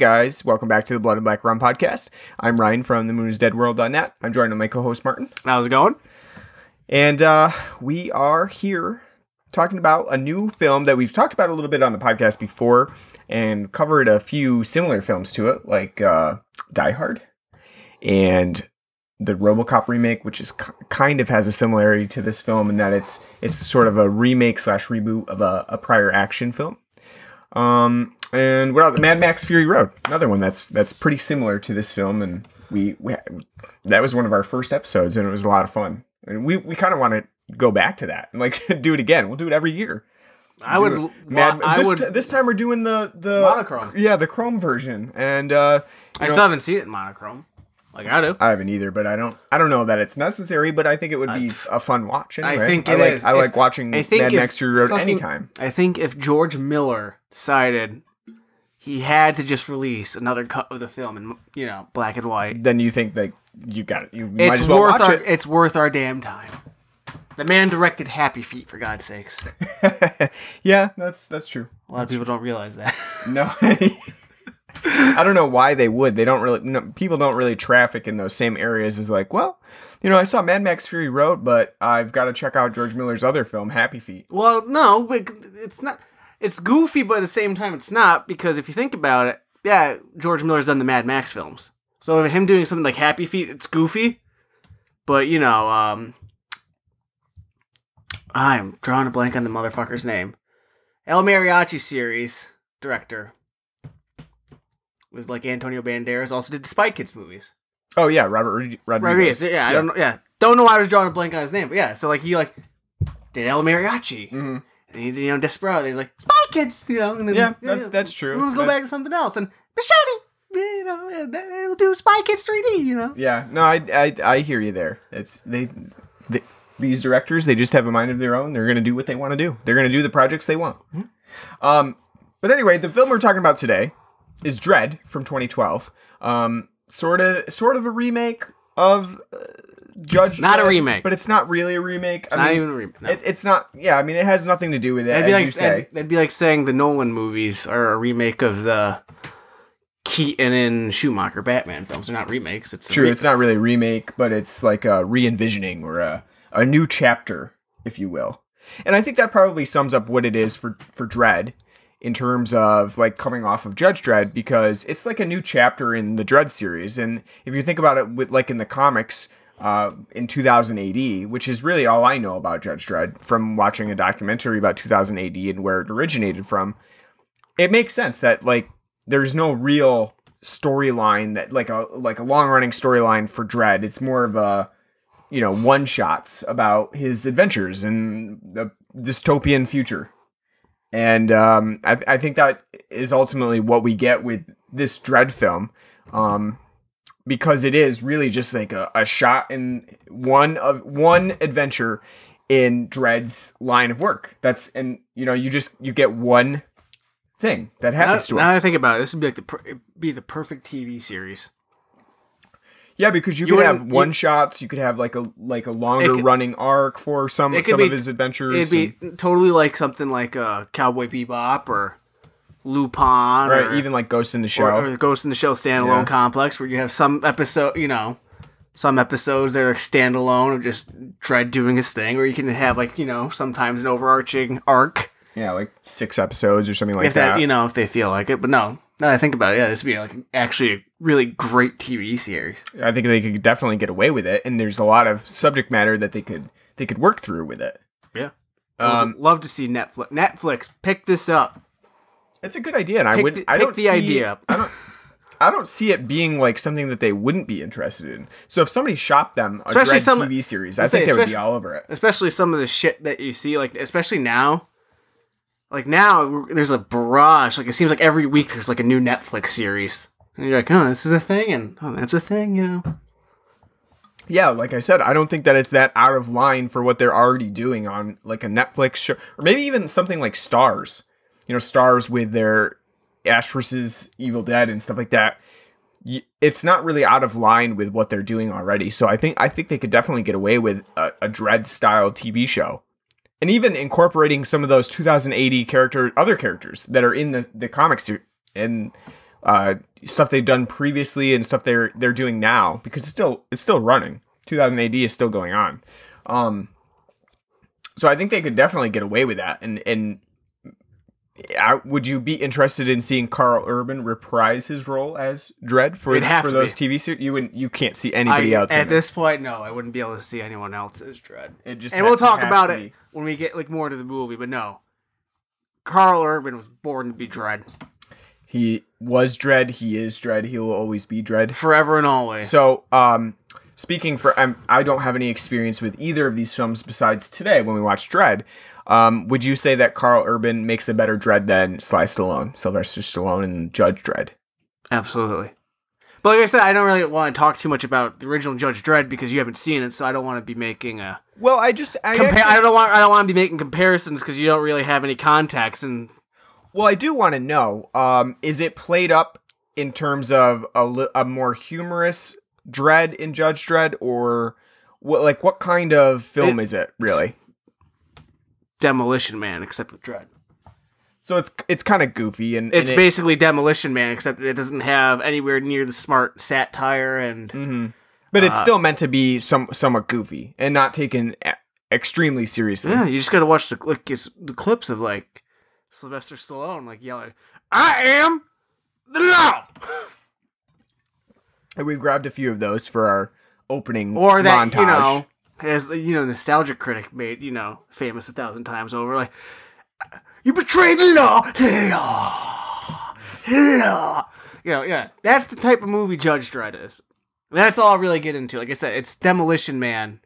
guys, welcome back to the Blood and Black Rum podcast. I'm Ryan from the Moon is Dead World.net. I'm joined by my co host Martin. How's it going? And uh, we are here talking about a new film that we've talked about a little bit on the podcast before and covered a few similar films to it, like uh, Die Hard and the RoboCop remake, which is kind of has a similarity to this film in that it's it's sort of a remake slash reboot of a, a prior action film. Um, and what else? Mad Max Fury Road, another one that's that's pretty similar to this film, and we, we that was one of our first episodes, and it was a lot of fun. And we we kind of want to go back to that and like do it again. We'll do it every year. I would. Mad, Mad, I this, would. this time we're doing the the Monochrome. Yeah, the Chrome version, and uh, I you still haven't seen it in monochrome. Like I do. I haven't either, but I don't I don't know that it's necessary, but I think it would be a fun watch. Anyway. I think I like is. I If- like watching I think Mad Max Fury Road fucking- anytime. I think if George Miller decided he had to just release another cut of the film in you know black and white, Then you think that you got it. You might it's as well worth watch our. it. It's worth our damn time. The man directed Happy Feet for God's sakes. yeah, that's that's true. A lot of people don't realize that. No. I don't know why they would. They don't really. No, people don't really traffic in those same areas. As like, well, you know, I saw Mad Max Fury Road, but I've got to check out George Miller's other film, Happy Feet. well, no, it's not. It's goofy, but at the same time, it's not because if you think about it, yeah, George Miller's done the Mad Max films. So him doing something like Happy Feet, it's goofy, but you know, um, I'm drawing a blank on the motherfucker's name. El Mariachi series director with like Antonio Banderas also did the Spy Kids movies. Oh yeah, Robert Rod- Rodriguez. Rodriguez, yeah, I don't know, yeah, don't know why I was drawing a blank on his name, but yeah, so like he like did El Mariachi. hmm And he, you know, Desperado. He's like Spy Kids, you know. And then, Yeah, that's that's true. Let's go back to something else. And Machete, you know, we'll do Spy Kids 3D, you know. Yeah, no, I, I I hear you there. It's they, they these directors they just have a mind of their own. They're gonna do what they want to do. They're gonna do the projects they want. Um, but anyway, the film we're talking about today is Dredd from 2012. Um, sort of sort of a remake of uh, Judge. It's not a remake. but it's not really a remake. It's not even a remake. No. It, it's not. Yeah, I mean, it has nothing to do with it. that'd as be like say. that'd, be like saying the Nolan movies are a remake of the Keaton and Schumacher Batman films. They're not remakes. It's True, it's not really a remake, but it's like a re-envisioning or a, a new chapter, if you will. And I think that probably sums up what it is for for Dredd in terms of like coming off of Judge Dredd because it's like a new chapter in the Dredd series. And if you think about it with like in the comics uh, in 2000 AD, which is really all I know about Judge Dredd from watching a documentary about 2000 AD and where it originated from, it makes sense that like there's no real storyline that like a like a long running storyline for Dredd. It's more of a you know one shots about his adventures in the dystopian future, and um, I, I think that is ultimately what we get with this Dredd film, um, because it is really just like a, a shot in one of one adventure in Dredd's line of work. That's and you know you just you get one thing that Now, happens to him. now that I think about it, this would be like the be the perfect TV series. Yeah, because you, You could have you- one shots. You could have like a like a longer could- running arc for some some be- of his adventures. It'd be totally like something like uh, Cowboy Bebop or Lupin, right, or, even like Ghost in the Shell. or, or the Ghost in the Shell standalone Yeah. complex, where you have some episode, you know, some episodes that are standalone of just Dredd doing his thing, or you can have like you know sometimes an overarching arc yeah, like six episodes or something like if that, that. you know if they feel like it. But no, now that I think about it, yeah, this would be like actually a really great TV series. I think they could definitely get away with it, and there's a lot of subject matter that they could they could work through with it. Yeah, Um, love to see Netflix. Netflix pick this up. It's a good idea, and I would the- I pick don't the see, idea. I don't. I don't see it being like something that they wouldn't be interested in. So if somebody shopped them a Especially Dredd some- TV series, I think they would be all over it. especially some of the shit that you see, like especially now. Like now, there's a barrage. Like it seems like every week there's like a new Netflix series, and you're like, oh, this is a thing, and oh, that's a thing, you know. yeah, like I said, I don't think that it's that out of line for what they're already doing on like a Netflix show, or maybe even something like Starz. You know, Starz with their Ash versus Evil Dead and stuff like that. It's not really out of line with what they're doing already. So I think I think they could definitely get away with a, a Dredd style TV show, and even incorporating some of those 2080 character other characters that are in the the comics. And uh, stuff they've done previously and stuff they're they're doing now because it's still it's still running. 2000 AD is still going on. Um, so I think they could definitely get away with that. And and would you be interested in seeing Karl Urban reprise his role as Dredd for for those be. TV series? You wouldn't you can't see anybody I, else at it. this point, no, I wouldn't be able to see anyone else as Dredd. It just and ha- we'll talk about it be. when we get like more into the movie. But no, Karl Urban was born to be Dredd He was Dredd. He is Dredd. He will always be Dredd. forever and always. So, um, speaking for, I'm, I don't have any experience with either of these films besides today when we watched Dredd. Um, would you say that Karl Urban makes a better Dredd than Sly Stallone, Sylvester Stallone, and Judge Dredd? Absolutely. But like I said, I don't really want to talk too much about the original Judge Dredd because you haven't seen it, so I don't want to be making a Well, I just, I compare. actually- I don't want. I don't want to be making comparisons because you don't really have any context. And well, I do want to know, um, is it played up in terms of a, a more humorous Dredd in Judge Dredd, or what, like what kind of film It- is it really? Demolition Man, except with Dredd. So it's it's kind of goofy and It's and it- basically Demolition Man, except it doesn't have anywhere near the smart satire and Mhm. But it's Uh, still meant to be some somewhat goofy and not taken extremely seriously. yeah. You just gotta watch the like his, the clips of like Sylvester Stallone like yelling, "I am the law," And we've grabbed a few of those for our opening or that montage. you know, as you know, nostalgia critic made you know famous a thousand times over, like you betrayed the law, law, law. You know, yeah, that's the type of movie Judge Dredd is. That's all I really get into. Like I said, it's Demolition Man,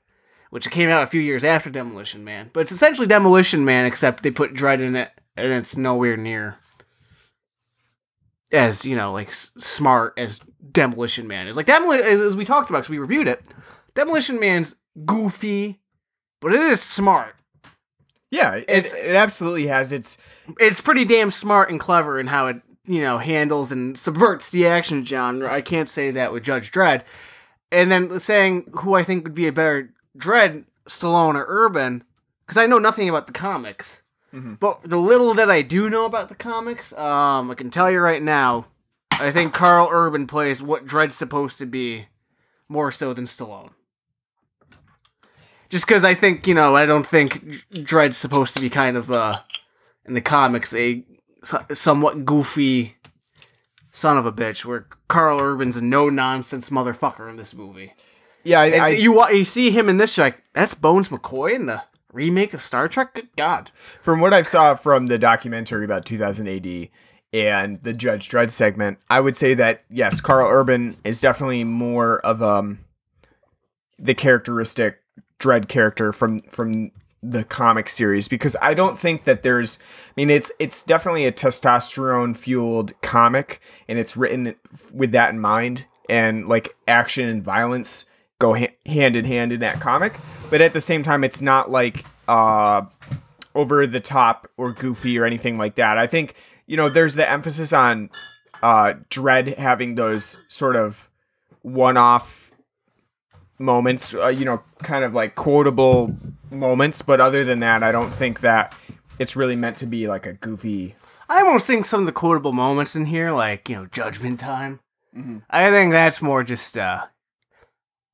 which came out a few years after Demolition Man, but it's essentially Demolition Man except they put Dredd in it, and it's nowhere near as you know like smart as Demolition Man is. Like Demoli- as we talked about, because we reviewed it. Demolition Man's goofy, but it is smart. yeah, it, It's- it absolutely has its. It's pretty damn smart and clever in how it you know handles and subverts the action genre. I can't say that with Judge Dredd. And then saying who I think would be a better Dredd, Stallone or Urban, because I know nothing about the comics. Mhm. But the little that I do know about the comics, um, I can tell you right now, I think Karl Urban plays what Dredd's supposed to be more so than Stallone. Just because I think, you know, I don't think Dredd's supposed to be kind of, uh, in the comics, a somewhat goofy son of a bitch, where Karl Urban's a no nonsense motherfucker in this movie. Yeah, I, I, you you see him in this, you're like, that's Bones McCoy in the remake of Star Trek? Good God. from what I've saw from the documentary about 2000 AD and the Judge Dredd segment, I would say that yes, Karl Urban is definitely more of um the characteristic Dredd character from from the comic series because I don't think that there's I mean it's it's definitely a testosterone fueled comic and it's written with that in mind and like action and violence go ha- hand in hand in that comic but at the same time it's not like uh over the top or goofy or anything like that. I think you know there's the emphasis on uh Dredd having those sort of one-off moments, uh, you know, kind of like quotable moments, but other than that, I don't think that it's really meant to be like a goofy I almost think some of the quotable moments in here, like, you know, Judgment Time, Mhm. I think that's more just, uh,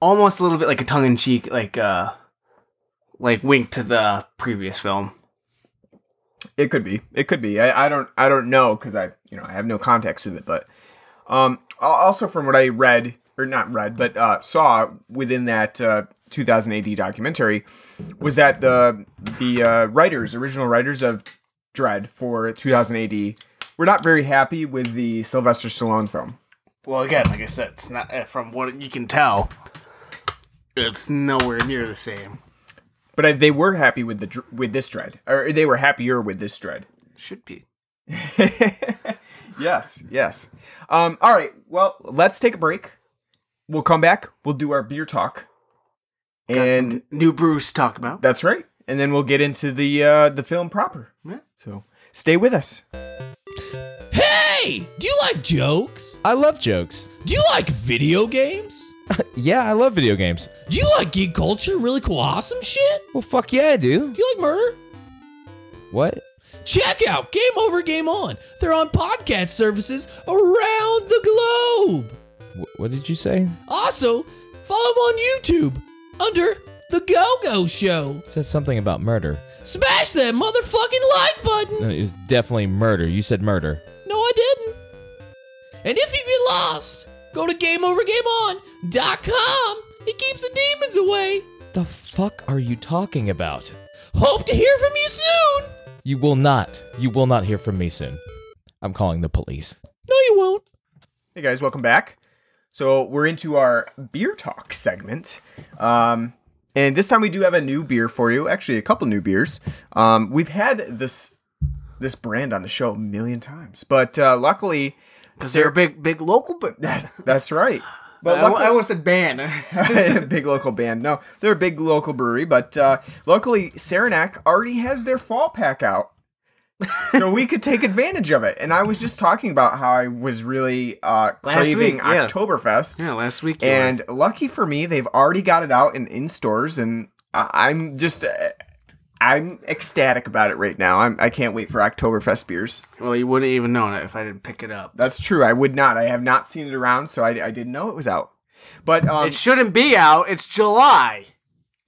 almost a little bit like a tongue in cheek, like, uh, like wink to the previous film. It could be. It could be. I, I don't. I don't know because I, you know, I have no context with it. But, um, also from what I read or not read, but uh, saw within that uh, 2000 AD documentary, was that the the uh, writers, original writers of Dredd for 2000 AD, were not very happy with the Sylvester Stallone film. Well, again, like I said, it's not, uh, from what you can tell, it's nowhere near the same. But I, they were happy with the with this Dredd, or they were happier with this Dredd. Should be. yes, yes. Um, all right. Well, let's take a break. We'll come back. We'll do our beer talk, Got and some new brews to talk about. that's right. And then we'll get into the uh, the film proper. Yeah. So stay with us. Hey! Do you like jokes? I love jokes. Do you like video games? Yeah, I love video games. Do you like geek culture and really cool awesome shit? Well, fuck yeah, I do. Do you like murder? What? check out Game Over Game On. They're on podcast services around the globe. Wh- what did you say? Also, follow them on YouTube under The Go Go Show. Said something about murder. Smash that motherfucking like button. No, it was definitely murder. You said murder. No, I didn't. And if you get lost, go to GameOverGameOn.com. It keeps the demons away. The fuck are you talking about? Hope to hear from you soon. You will not. You will not hear from me soon. I'm calling the police. No, you won't. Hey guys, welcome back. So we're into our beer talk segment. Um, and this time we do have a new beer for you. Actually, a couple new beers. Um, we've had this this brand on the show a million times, but uh, luckily, Because they're a big, big local, but that's right. But I, luckily, I almost said band. big local band. No, they're a big local brewery, but uh, luckily Saranac already has their fall pack out. So we could take advantage of it. And I was just talking about how I was really uh, craving week, yeah. Oktoberfest. yeah, last week. you were. And lucky for me, they've already got it out in, in stores, and I'm just uh, I'm ecstatic about it right now. I'm I can't wait for Oktoberfest beers. well, you wouldn't even know it if I didn't pick it up. That's true. I would not. I have not seen it around, so I, I didn't know it was out. But um, it shouldn't be out. It's July.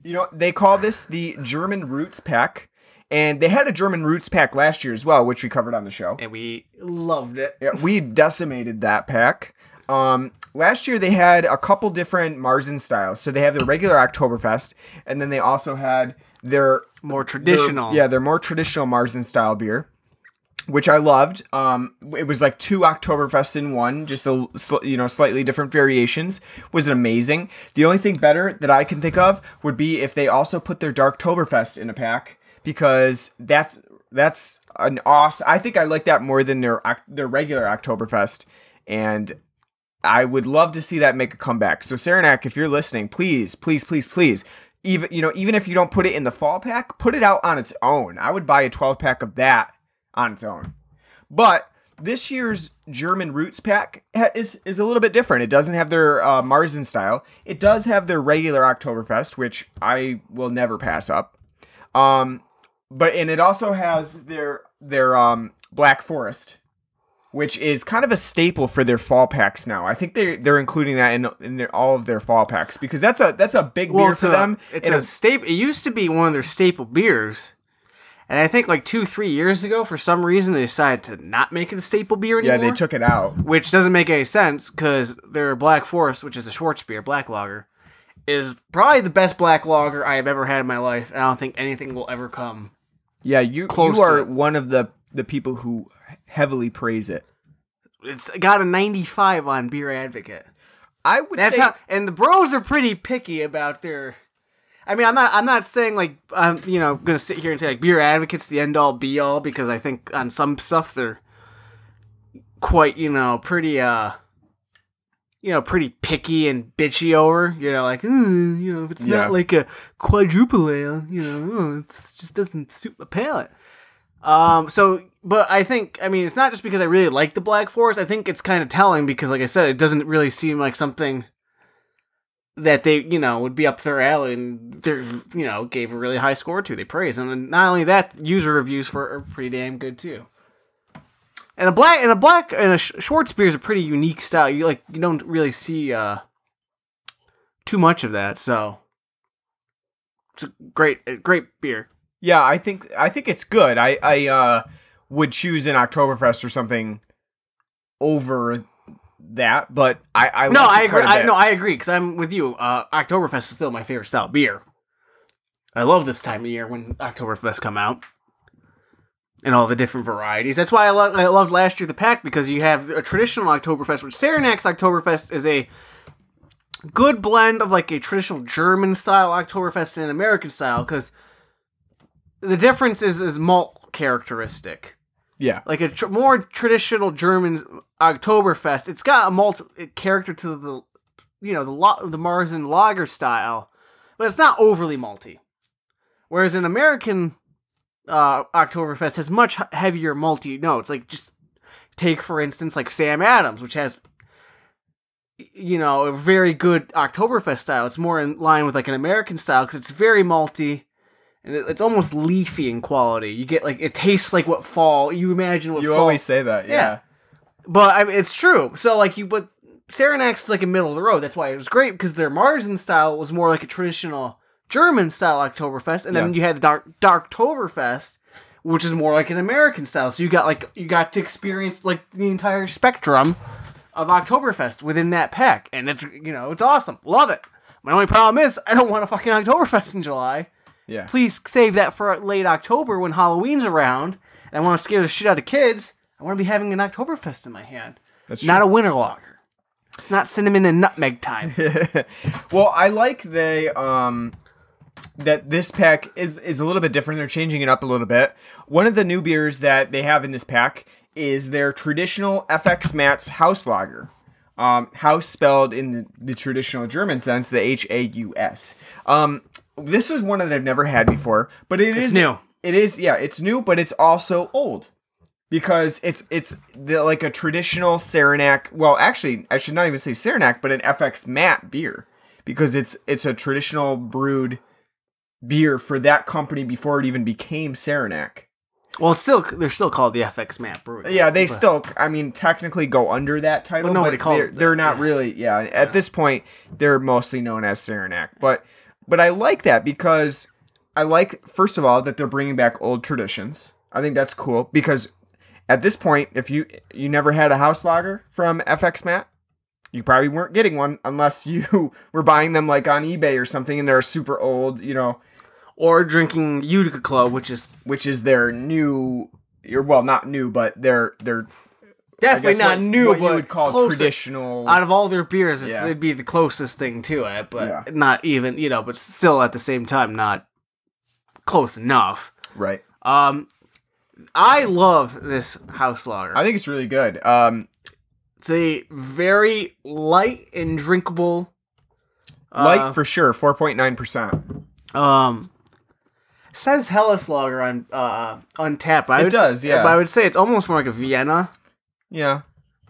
You know, they call this the German Roots Pack, and they had a German Roots Pack last year as well, which we covered on the show. And we loved it. Yeah, we decimated that pack. Um, last year they had a couple different Marzen styles. So they have their regular Oktoberfest, and then they also had their More their- traditional. yeah, their more traditional Marzen style beer, which I loved. Um, it was like two Oktoberfest in one, just a you know slightly different variations. Was amazing. The only thing better that I can think of would be if they also put their Darktoberfest in a pack because that's that's an awesome. I think I like that more than their their regular Oktoberfest, and I would love to see that make a comeback. So Saranac, if you're listening, please, please, please, please, even you know, even if you don't put it in the fall pack, put it out on its own. I would buy a 12 pack of that on its own. But this year's German Roots pack is is a little bit different. It doesn't have their uh, Marzen style. It does have their regular Oktoberfest, which I will never pass up. Um, but and it also has their their um Black Forest, which is kind of a staple for their fall packs now. I think they they're including that in in their, all of their fall packs because that's a that's a big well, beer for a, them. It's and a staple. It used to be one of their staple beers, and I think like two, three years ago, for some reason, they decided to not make it a staple beer anymore. yeah, they took it out. which doesn't make any sense because their Black Forest, which is a Schwartz beer, black lager, is probably the best black lager I have ever had in my life. And I don't think anything will ever come. Yeah, you Close you are one of the the people who heavily praise it. It's got a 95 on Beer Advocate. I would That's say how, and the bros are pretty picky about their. I mean, I'm not. I'm not saying like I'm. You know, gonna sit here and say like Beer Advocate's the end all be all because I think on some stuff they're quite you know pretty uh you know pretty picky and bitchy over you know like "Uh, you know if it's Yeah. not like a quadruple ale you know it just doesn't suit my palate. Um. So, but I think I mean it's not just because I really like the Black Forest. I think it's kind of telling because, like I said, it doesn't really seem like something that they you know would be up their alley and they're you know gave a really high score to. They praise and not only that, user reviews for are pretty damn good too. And a black and a black and a sh- Schwartz beer is a pretty unique style. You like you don't really see uh too much of that. So it's a great a great beer. yeah, I think I think it's good. I I uh would choose an Oktoberfest or something over that, but I I no, like I agree. I no, I agree because I'm with you. Uh, Oktoberfest is still my favorite style beer. I love this time of year when Oktoberfest come out, and all the different varieties. That's why I, lo- I loved last year the pack because you have a traditional Oktoberfest, which Saranac's Oktoberfest is a good blend of like a traditional German style Oktoberfest and American style because the difference is is malt characteristic yeah. like a tr- more traditional German Oktoberfest. It's got a malt character to the, you know, the lo- the Marzen lager style, but it's not overly malty. Whereas an American uh, Oktoberfest has much heavier malty notes. Like just take for instance like Sam Adams, which has you know a very good Oktoberfest style. It's more in line with like an American style because it's very malty and it, it's almost leafy in quality. You get like it tastes like what fall you imagine what You fall. always say that. Yeah. Yeah. But I mean, it's true. So like you, but Saranac's is like a middle of the road. That's why it was great because their Marzen style was more like a traditional German style Oktoberfest, and then you had the Dark Darktoberfest, which is more like an American style. So you got like you got to experience like the entire spectrum of Oktoberfest within that pack, and it's you know it's awesome. Love it. My only problem is I don't want a fucking Oktoberfest in July. Yeah. Please save that for late October when Halloween's around, and I want to scare the shit out of kids. I want to be having an Oktoberfest in my hand, That's not a winter lager. It's not cinnamon and nutmeg time. Well, I like the um that this pack is is a little bit different. They're changing it up a little bit. One of the new beers that they have in this pack is their traditional FX Matt's Haus Lager. Um, house spelled in the, the traditional German sense, the H A U S. Um, this is one that I've never had before, but it It's is new. It is, yeah, it's new, but it's also old because it's it's the, like a traditional Saranac. Well, actually, I should not even say Saranac, but an FX Matt beer because it's it's a traditional brewed beer for that company before it even became Saranac. well, it's still they're still called the FX Matt Brewery. Yeah, they But- still, I mean, technically go under that title, But nobody but calls they're, they're not yeah. really. Yeah, at this point, they're mostly known as Saranac. But but I like that because I like first of all that they're bringing back old traditions. I think that's cool because at this point, if you you never had a house lager from FX Matt, you probably weren't getting one unless you were buying them like on eBay or something, and they're super old, you know, or drinking Utica Club, which is which is their new. Or, well, not new, but they're they're I definitely not what, new, what but you would call closer. traditional. Out of all their beers, it's, Yeah. it'd be the closest thing to it, but Yeah. not even you know, but still at the same time not close enough. right. Um, I love this house lager. I think it's really good. Um, It's a very light and drinkable. light uh, for sure, four point nine percent. um says Helles lager on uh on tap. I It would does, yeah. But I would say it's almost more like a Vienna. Yeah,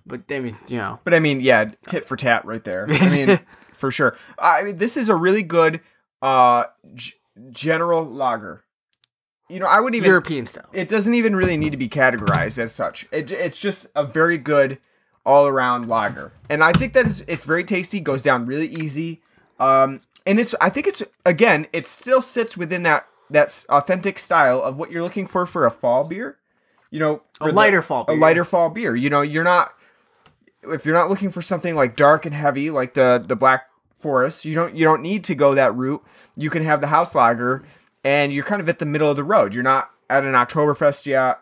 But I mean, you know, but I mean, yeah, tit for tat right there. I mean, for sure. I mean, this is a really good uh g- general lager. You know, I would even. European style. It doesn't even really need to be categorized as such. It, it's just a very good all around lager, and I think that is it's very tasty. Goes down really easy. Um, and it's I think it's again it still sits within that that's authentic style of what you're looking for for a fall beer. You know, A for the- lighter fall a beer. lighter fall beer. You know, you're not if you're not looking for something like dark and heavy like the the Black Forest, you don't you don't need to go that route. You can have the house lager, and you're kind of at the middle of the road. You're not at an Oktoberfest yet.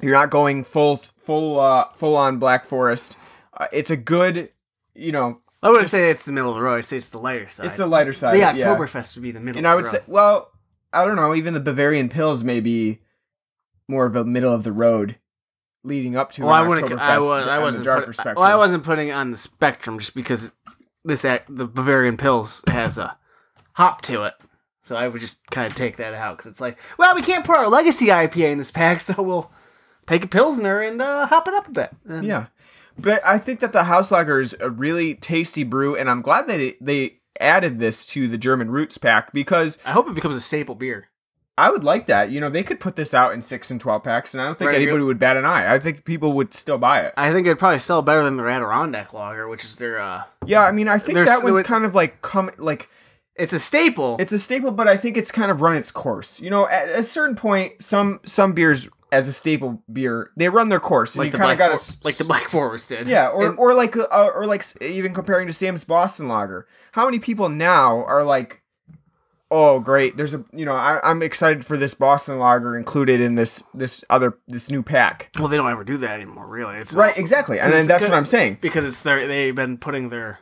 You're not going full full uh, full on Black Forest. Uh, it's a good, you know, I wouldn't just- say it's the middle of the road. I'd say it's the lighter side. it's the lighter side. the yeah. Oktoberfest would be the middle. And I would say, well, I don't know. Even the Bavarian Pils may be more of a middle of the road, leading up to. Well, I wouldn't. I was, I wasn't. darker Put, spectrum. well, I wasn't putting it on the spectrum just because this act, the Bavarian Pils has a hop to it. So I would just kind of take that out because it's like, well, we can't put our legacy IPA in this pack, so we'll take a pilsner and uh, hop it up a bit. And Yeah, but I think that the House Lager is a really tasty brew, and I'm glad that they, they added this to the German Roots pack because I hope it becomes a staple beer. I would like that. You know, they could put this out in six and twelve packs, and I don't think Right, anybody would bat an eye. I think people would still buy it. I think it'd probably sell better than the Adirondack Lager, which is their. uh Yeah, I mean, I think that one's would- kind of like come like It's a staple. it's a staple, but I think it's kind of run its course. You know, at a certain point, some some beers as a staple beer they run their course, like the Black of got For- like the Black Forest did. Yeah, or, And- or like uh, or like even comparing to Sam's Boston Lager. How many people now are like, oh great, there's a you know I, I'm excited for this Boston Lager included in this this other this new pack. well, they don't ever do that anymore. Really, it's Right, exactly, and then that's what I'm saying. because it's their they've been putting their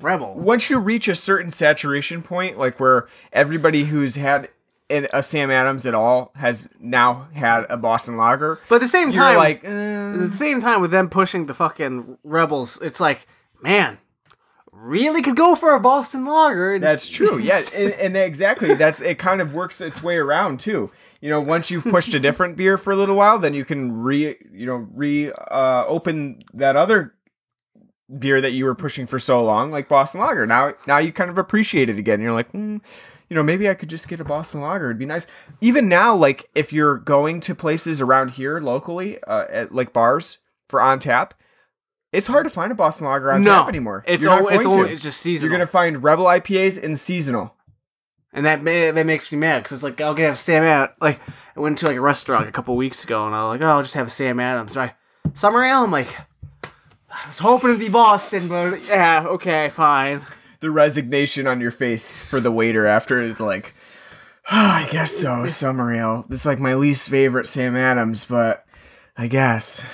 rebel. Once you reach a certain saturation point, like where everybody who's had an- a Sam Adams at all has now had a Boston Lager, But at the same time, like, at eh. the same time with them pushing the fucking rebels, it's like, man, really could go for a Boston Lager. That's true. Yeah, and, and exactly. That's it. Kind of works its way around too. You know, once you've pushed a different beer for a little while, then you can re, you know, re uh, open that other beer that you were pushing for so long, like Boston Lager. Now, now you kind of appreciate it again. You're like, mm, you know, maybe I could just get a Boston Lager. It'd be nice. Even now, like if you're going to places around here locally, uh, at like bars for on tap, it's hard to find a Boston Lager on no tap anymore. It's You're not al- it's, going to. it's just seasonal. You're gonna find Rebel IPAs and seasonal. And that that makes me mad because it's like I'll get a Sam Adams. Like I went to like a restaurant a couple weeks ago and I was like, oh, I'll just have a Sam Adams. I, Summer Ale. I'm like, I was hoping to be Boston, but yeah, okay, fine. The resignation on your face for the waiter after is like, "Oh, I guess so. Summer ale. This is like my least favorite Sam Adams, but I guess.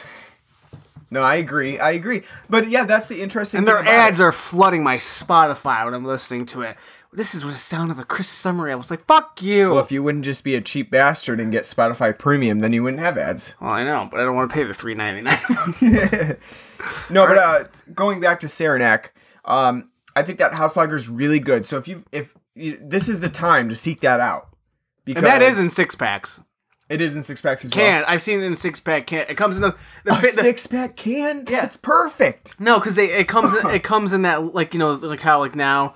No, I agree. I agree. But yeah, that's the interesting. And their ads it. are flooding my Spotify when I'm listening to it. This is what the sound of a Chris Summer I was like fuck you. Well, if you wouldn't just be a cheap bastard and get Spotify Premium, then you wouldn't have ads. Well, I know, but I don't want to pay the three ninety nine. No, but uh, going back to Saranac, um, I think that house lager is really good. So if you if you, this is the time to seek that out, because and that is in six packs. it is in six packs as Can I've seen it in six pack can. It comes in the the. Fit- the six pack can. Yeah, it's perfect. No, because it comes in, it comes in that like you know like how like now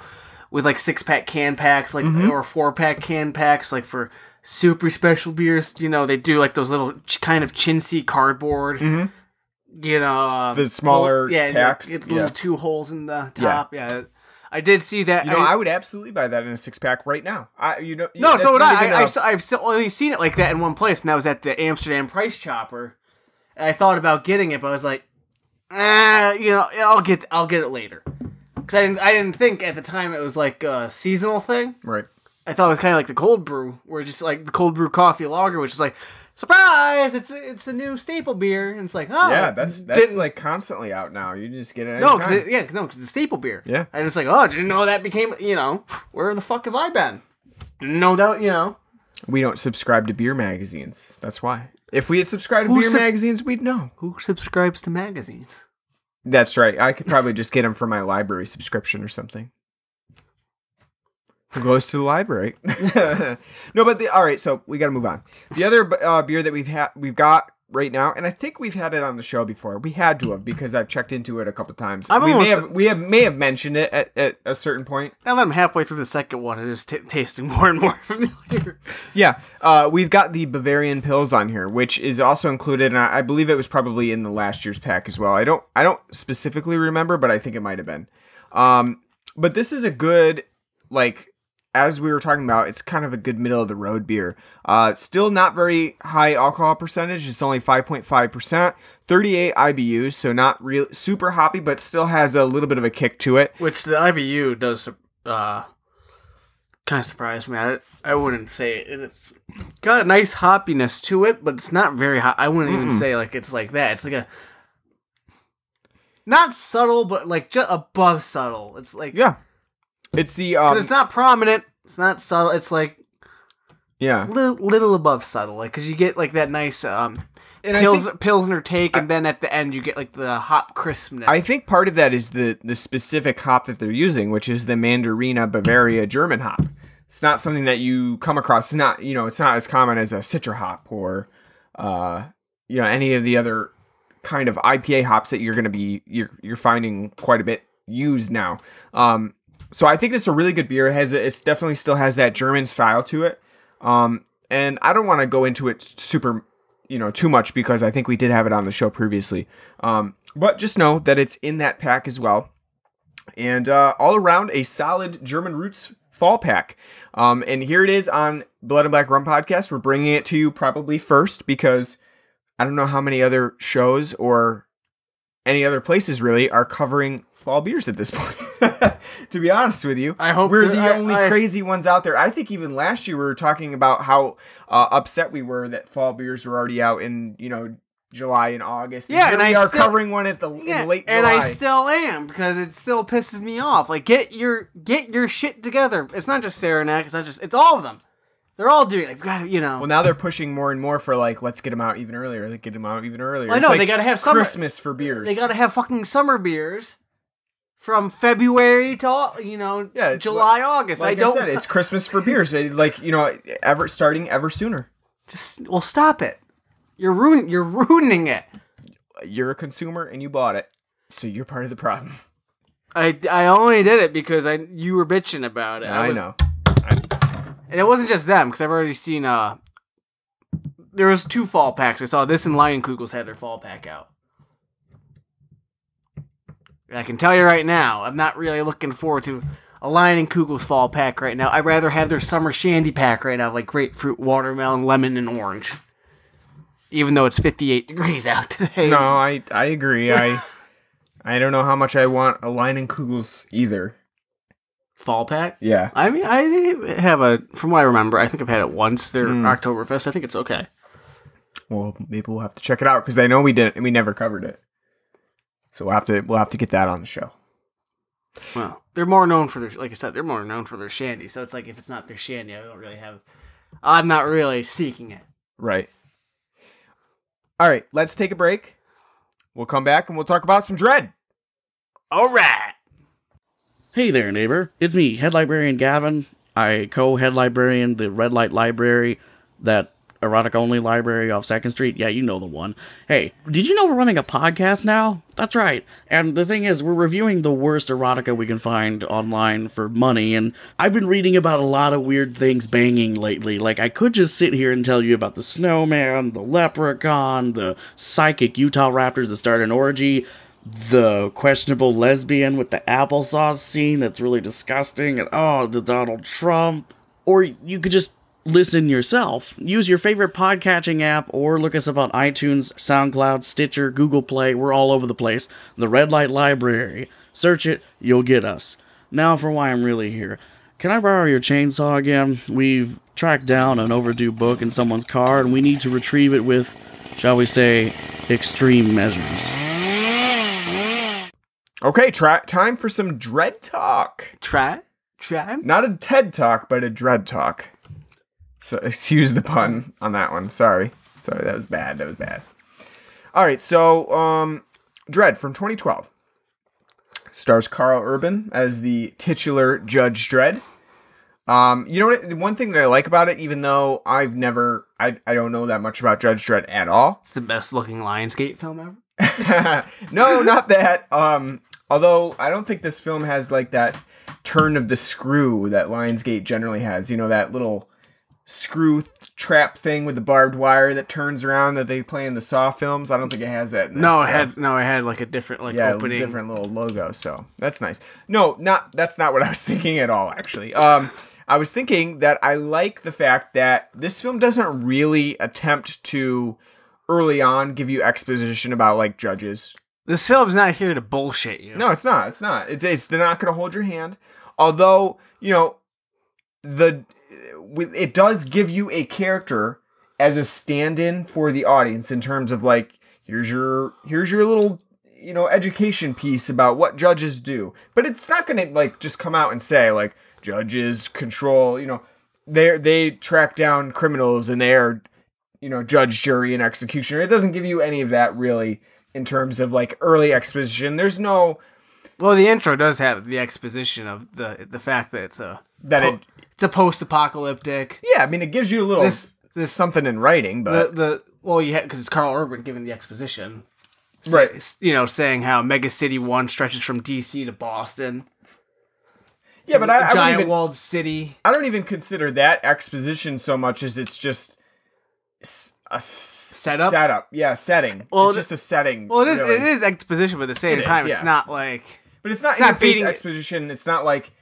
with like six pack can packs like Mm-hmm. or four pack can packs like for super special beers. You know they do like those little ch- kind of chintzy cardboard. You know um. The smaller yeah, packs, It's yeah. little two holes in the top. Yeah, I did see that. You know, I- I would absolutely buy that in a six pack right now. I you know no, so would I. I, I I've only seen it like that in one place, and that was at the Amsterdam Price Chopper. And I thought about getting it, but I was like, ah, you know, I'll get, I'll get it later. Because I didn't, I didn't think at the time it was like a seasonal thing. right. I thought it was kind of like the cold brew, where just like the cold brew coffee lager, which is like, surprise, it's it's a new staple beer, and it's like, oh, Yeah, that's that's didn't like constantly out now. You just get it. no, anytime. because yeah, no, 'cause it's a staple beer. Yeah. and it's like, oh, didn't know that became, you know, where the fuck have I been? Didn't know that, you know. we don't subscribe to beer magazines. That's why. If we had subscribed to beer sub- magazines, we'd know. Who subscribes to magazines? That's right. I could probably just get them for my library subscription or something. Who goes to the library? no, but the all right. So we got to move on. The other uh, beer that we've had, we've got right now, and I think we've had it on the show before. We had to have because I've checked into it a couple times. I'm we almost- may have we have may have mentioned it at, at a certain point. Now that I'm halfway through the second one, it is t- tasting more and more familiar. Yeah, uh, we've got the Bavarian Pils on here, which is also included, and I, I believe it was probably in the last year's pack as well. I don't, I don't specifically remember, but I think it might have been. Um, but this is a good, like, as we were talking about, it's kind of a good middle of the road beer. Uh, still not very high alcohol percentage. It's only five point five percent, thirty eight IBUs, so not real super hoppy, but still has a little bit of a kick to it. Which the IBU does uh, kind of surprise me. I, I wouldn't say it. it's got a nice hoppiness to it, but it's not very hot. I wouldn't even say like it's like that. It's like a not subtle, but like just above subtle. It's like Yeah, it's the um, it's not prominent. It's not subtle. It's like yeah. little, little above subtle, like because you get like that nice um And I pils, think- pilsner take, and then at the end you get like the hop crispness. I think part of that is the the specific hop that they're using, which is the Mandarina Bavaria German hop. It's not something that you come across. It's not you know it's not as common as a Citra hop or uh, you know any of the other kind of IPA hops that you're going to be you're you're finding quite a bit used now. Um, so I think it's a really good beer. It has it's definitely still has that German style to it. Um, and I don't want to go into it super you know too much because I think we did have it on the show previously. Um, but just know that it's in that pack as well, and uh, all around a solid German roots fall pack. Um, and here it is on Blood and Black Rum podcast. We're bringing it to you probably first because I don't know how many other shows or any other places really are covering fall beers at this point. to be honest with you, I hope we're the I- only I- crazy ones out there. I think even last year we were talking about how uh, upset we were that fall beers were already out in you know July and August. Yeah, and we I are still- covering one at the Yeah, late July. and I still am because it still pisses me off. Like get your get your shit together. It's not just Saranac. It's not just. It's all of them. They're all doing. They've gotta, you know. well, now they're pushing more and more for like, let's get them out even earlier. Let's get them out even earlier. I It's know, like they gotta have summer- Christmas for beers. they gotta have fucking summer beers from February to you know Yeah, July August. Like I don't. said, it's Christmas for beers. Like you know, ever starting ever sooner. just well stop it. You're ruining. You're ruining it. You're a consumer and you bought it, so you're part of the problem. I, I only did it because I you were bitching about it. I, was, know. I, and it wasn't just them because I've already seen. uh There was two fall packs. I saw this and Leinenkugels had their fall pack out. And I can tell you right now, I'm not really looking forward to a Leinenkugels fall pack right now. I'd rather have their summer shandy pack right now, like grapefruit, watermelon, lemon, and orange. Even though it's 58 degrees out today. No, I I agree. I I don't know how much I want a Leinenkugels either. Fall pack? Yeah. I mean, I have a, from what I remember, I think I've had it once. Their Hmm. Oktoberfest. I think it's okay. Well, maybe we'll have to check it out because I know we didn't. We never covered it. So we'll have to we'll have to get that on the show. Well, they're more known for their, like I said, they're more known for their shandy. So it's like if it's not their shandy, I don't really have, I'm not really seeking it. Right. All right. Let's take a break. We'll come back and we'll talk about some Dredd. All right. Hey there, neighbor. It's me, head librarian Gavin. I co-head librarian the Red Light Library, that erotic only library off Second Street. Yeah, you know the one. Hey, did you know we're running a podcast now? That's right. And the thing is, we're reviewing the worst erotica we can find online for money. And I've been reading about a lot of weird things banging lately. Like I could just sit here and tell you about the snowman, the leprechaun, the psychic Utah Raptors that start an orgy the questionable lesbian with the applesauce scene that's really disgusting, and oh, the Donald Trump. Or you could just listen yourself. Use your favorite podcatching app or look us up on iTunes, SoundCloud, Stitcher, Google Play. We're all over the place. The Red Light Library. Search it, you'll get us. Now for why I'm really here. Can I borrow your chainsaw again? We've tracked down an overdue book in someone's car and we need to retrieve it with, shall we say, extreme measures. Okay, try, time for some dread talk. Try, try. Not a TED talk, but a dread talk. So excuse the pun on that one. Sorry. Sorry, that was bad. That was bad. All right, so um Dredd from 2012 stars Karl Urban as the titular Judge Dredd. Um, you know what? The one thing that I like about it, even though I've never, I, I don't know that much about Judge Dredd at all, It's the best looking Lionsgate film ever. no, not that. Um, although I don't think this film has like that turn of the screw that Lionsgate generally has. You know that little screw th- trap thing with the barbed wire that turns around that they play in the Saw films. I don't think it has that. No, it so- had no, it had like a different like yeah, opening. different little logo. So that's nice. No, not that's not what I was thinking at all. Actually, um, I was thinking that I like the fact that this film doesn't really attempt to early on give you exposition about like judges This film's not here to bullshit you. no, it's not. It's not. It's it's they're not going to hold your hand. Although you know the it does give you a character as a stand-in for the audience in terms of like here's your here's your little you know education piece about what judges do. But it's not going to like just come out and say like judges control. You know they they track down criminals and they are you know judge, jury, and executioner. It doesn't give you any of that really in terms of like early exposition. There's no Well, the intro does have the exposition of the the fact that it's a that po- it it's a post-apocalyptic. yeah i mean it gives you a little This- this, something in writing but the the well, you because it's Karl Urban giving the exposition, Sa- Right. You know, saying how Mega City One stretches from D.C. to Boston. yeah but I, I, giant even, walled city. I don't even consider that exposition so much as it's just a Setup? setup yeah setting Well, it's it- just a setting Well, it is really. it is exposition, but at the same It is, time, yeah. it's not like but it's not it's not beating- exposition. It's not like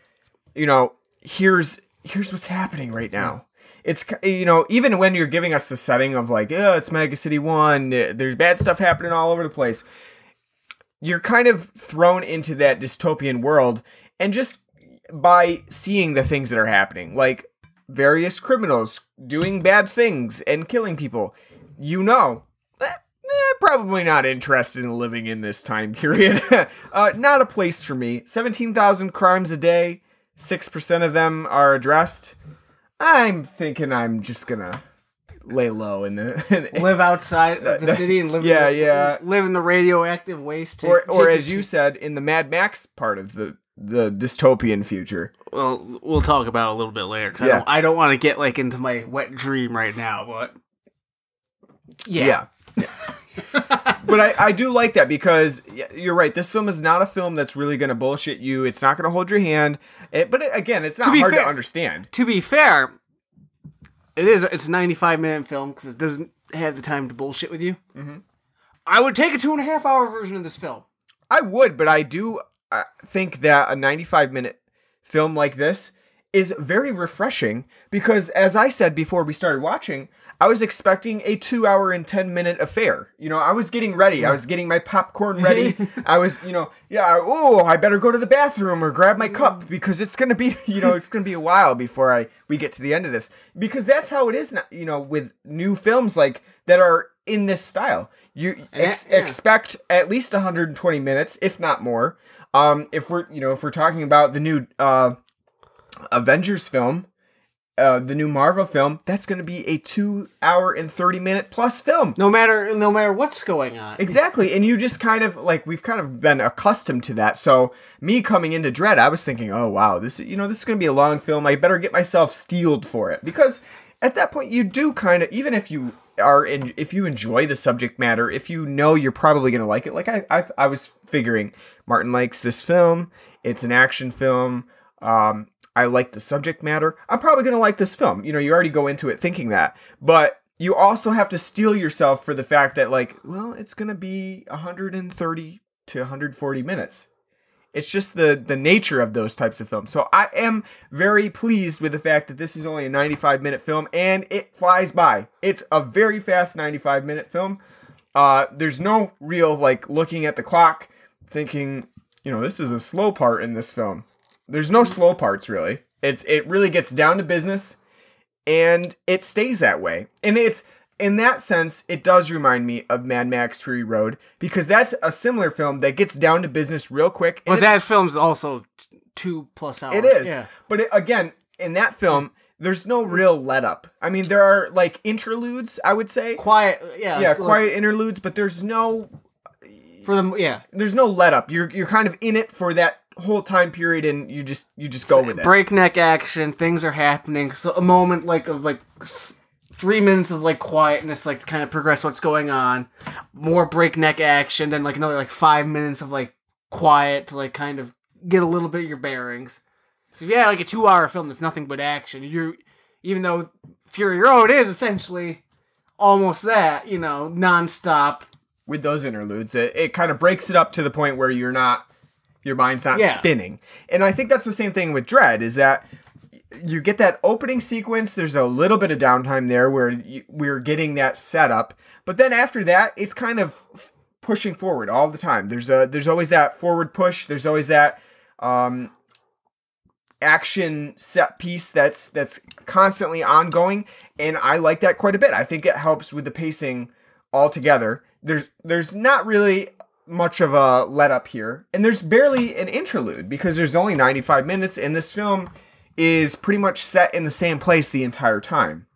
you know here's here's what's happening right now. It's you know even when you're giving us the setting of like oh it's mega city one uh, there's bad stuff happening all over the place you're kind of thrown into that dystopian world and just by seeing the things that are happening like various criminals doing bad things and killing people you know eh, probably not interested in living in this time period uh, not a place for me 17000 crimes a day 6% of them are addressed i'm thinking i'm just gonna lay low in the live outside of the city and live. Yeah, in the, yeah. Live in the radioactive waste. Take, or, or as you shit- said in the Mad Max part of the the dystopian future. Well, we'll talk about it a little bit later because Yeah. I don't, I don't want to get like into my wet dream right now, but yeah. yeah, but I, I do like that because you're right. This film is not a film that's really going to bullshit you. It's not going to hold your hand. It, but it, again, it's not be hard fair- to understand. To be fair, it is. It's a 95 minute film because it doesn't have the time to bullshit with you. Mm-hmm. I would take a two and a half hour version of this film. I would, but I do uh, think that a 95 minute film like this is very refreshing because, as I said before we started watching, I was expecting a two hour and 10 minute affair. You know, I was getting ready. I was getting my popcorn ready. I was, you know, yeah, oh, I better go to the bathroom or grab my cup because it's going to be, you know, it's going to be a while before I we get to the end of this. Because that's how it is, now, you know, with new films like that are in this style. You ex- yeah. expect at least 120 minutes, if not more. Um, if we're, you know, if we're talking about the new uh, Avengers film, uh, the new Marvel film, that's going to be a two hour and 30 minute plus film. No matter no matter what's going on. Exactly. And you just kind of like, we've kind of been accustomed to that. So, me coming into Dredd, I was thinking, oh, wow, this, you know, this is going to be a long film. I better get myself steeled for it. Because at that point, you do kind of, even if you are in, if you enjoy the subject matter, if you know you're probably going to like it, like I, I, I was figuring Martin likes this film, it's an action film. Um, I like the subject matter. I'm probably going to like this film. You know, you already go into it thinking that. But you also have to steel yourself for the fact that, like, well, it's going to be 130 to 140 minutes. It's just the the nature of those types of films. So I am very pleased with the fact that this is only a 95 minute film and it flies by. It's a very fast 95 minute film. Uh, there's no real like looking at the clock, thinking, you know, this is a slow part in this film. There's no slow parts really. It's it really gets down to business and it stays that way. And it's in that sense, it does remind me of Mad Max Fury Road because that's a similar film that gets down to business real quick. But that film's also two plus hours. it is. Yeah. But it, again, in that film, there's no real let up. I mean, there are like interludes, I would say. Quiet. Yeah. Yeah, like, quiet interludes, but there's no for them yeah. there's no let up. You're you're kind of in it for that whole time period and you just you just go with it. breakneck action things are happening so a moment like of like s- three minutes of like quietness like to kind of progress what's going on more breakneck action then like another like five minutes of like quiet to like kind of get a little bit of your bearings so if you had like a two hour film that's nothing but action you're even though fury road is essentially almost that you know non-stop with those interludes. It, it kind of breaks it up to the point where you're not, your mind's not Yeah. spinning. And I think that's the same thing with Dredd is that you get that opening sequence. There's a little bit of downtime there where you, we're getting that setup, but then after that, it's kind of pushing forward all the time. There's a there's always that forward push. There's always that um, action set piece that's that's constantly ongoing, and I like that quite a bit. I think it helps with the pacing altogether. There's there's not really much of a let up here, and there's barely an interlude because there's only 95 minutes, and this film is pretty much set in the same place the entire time.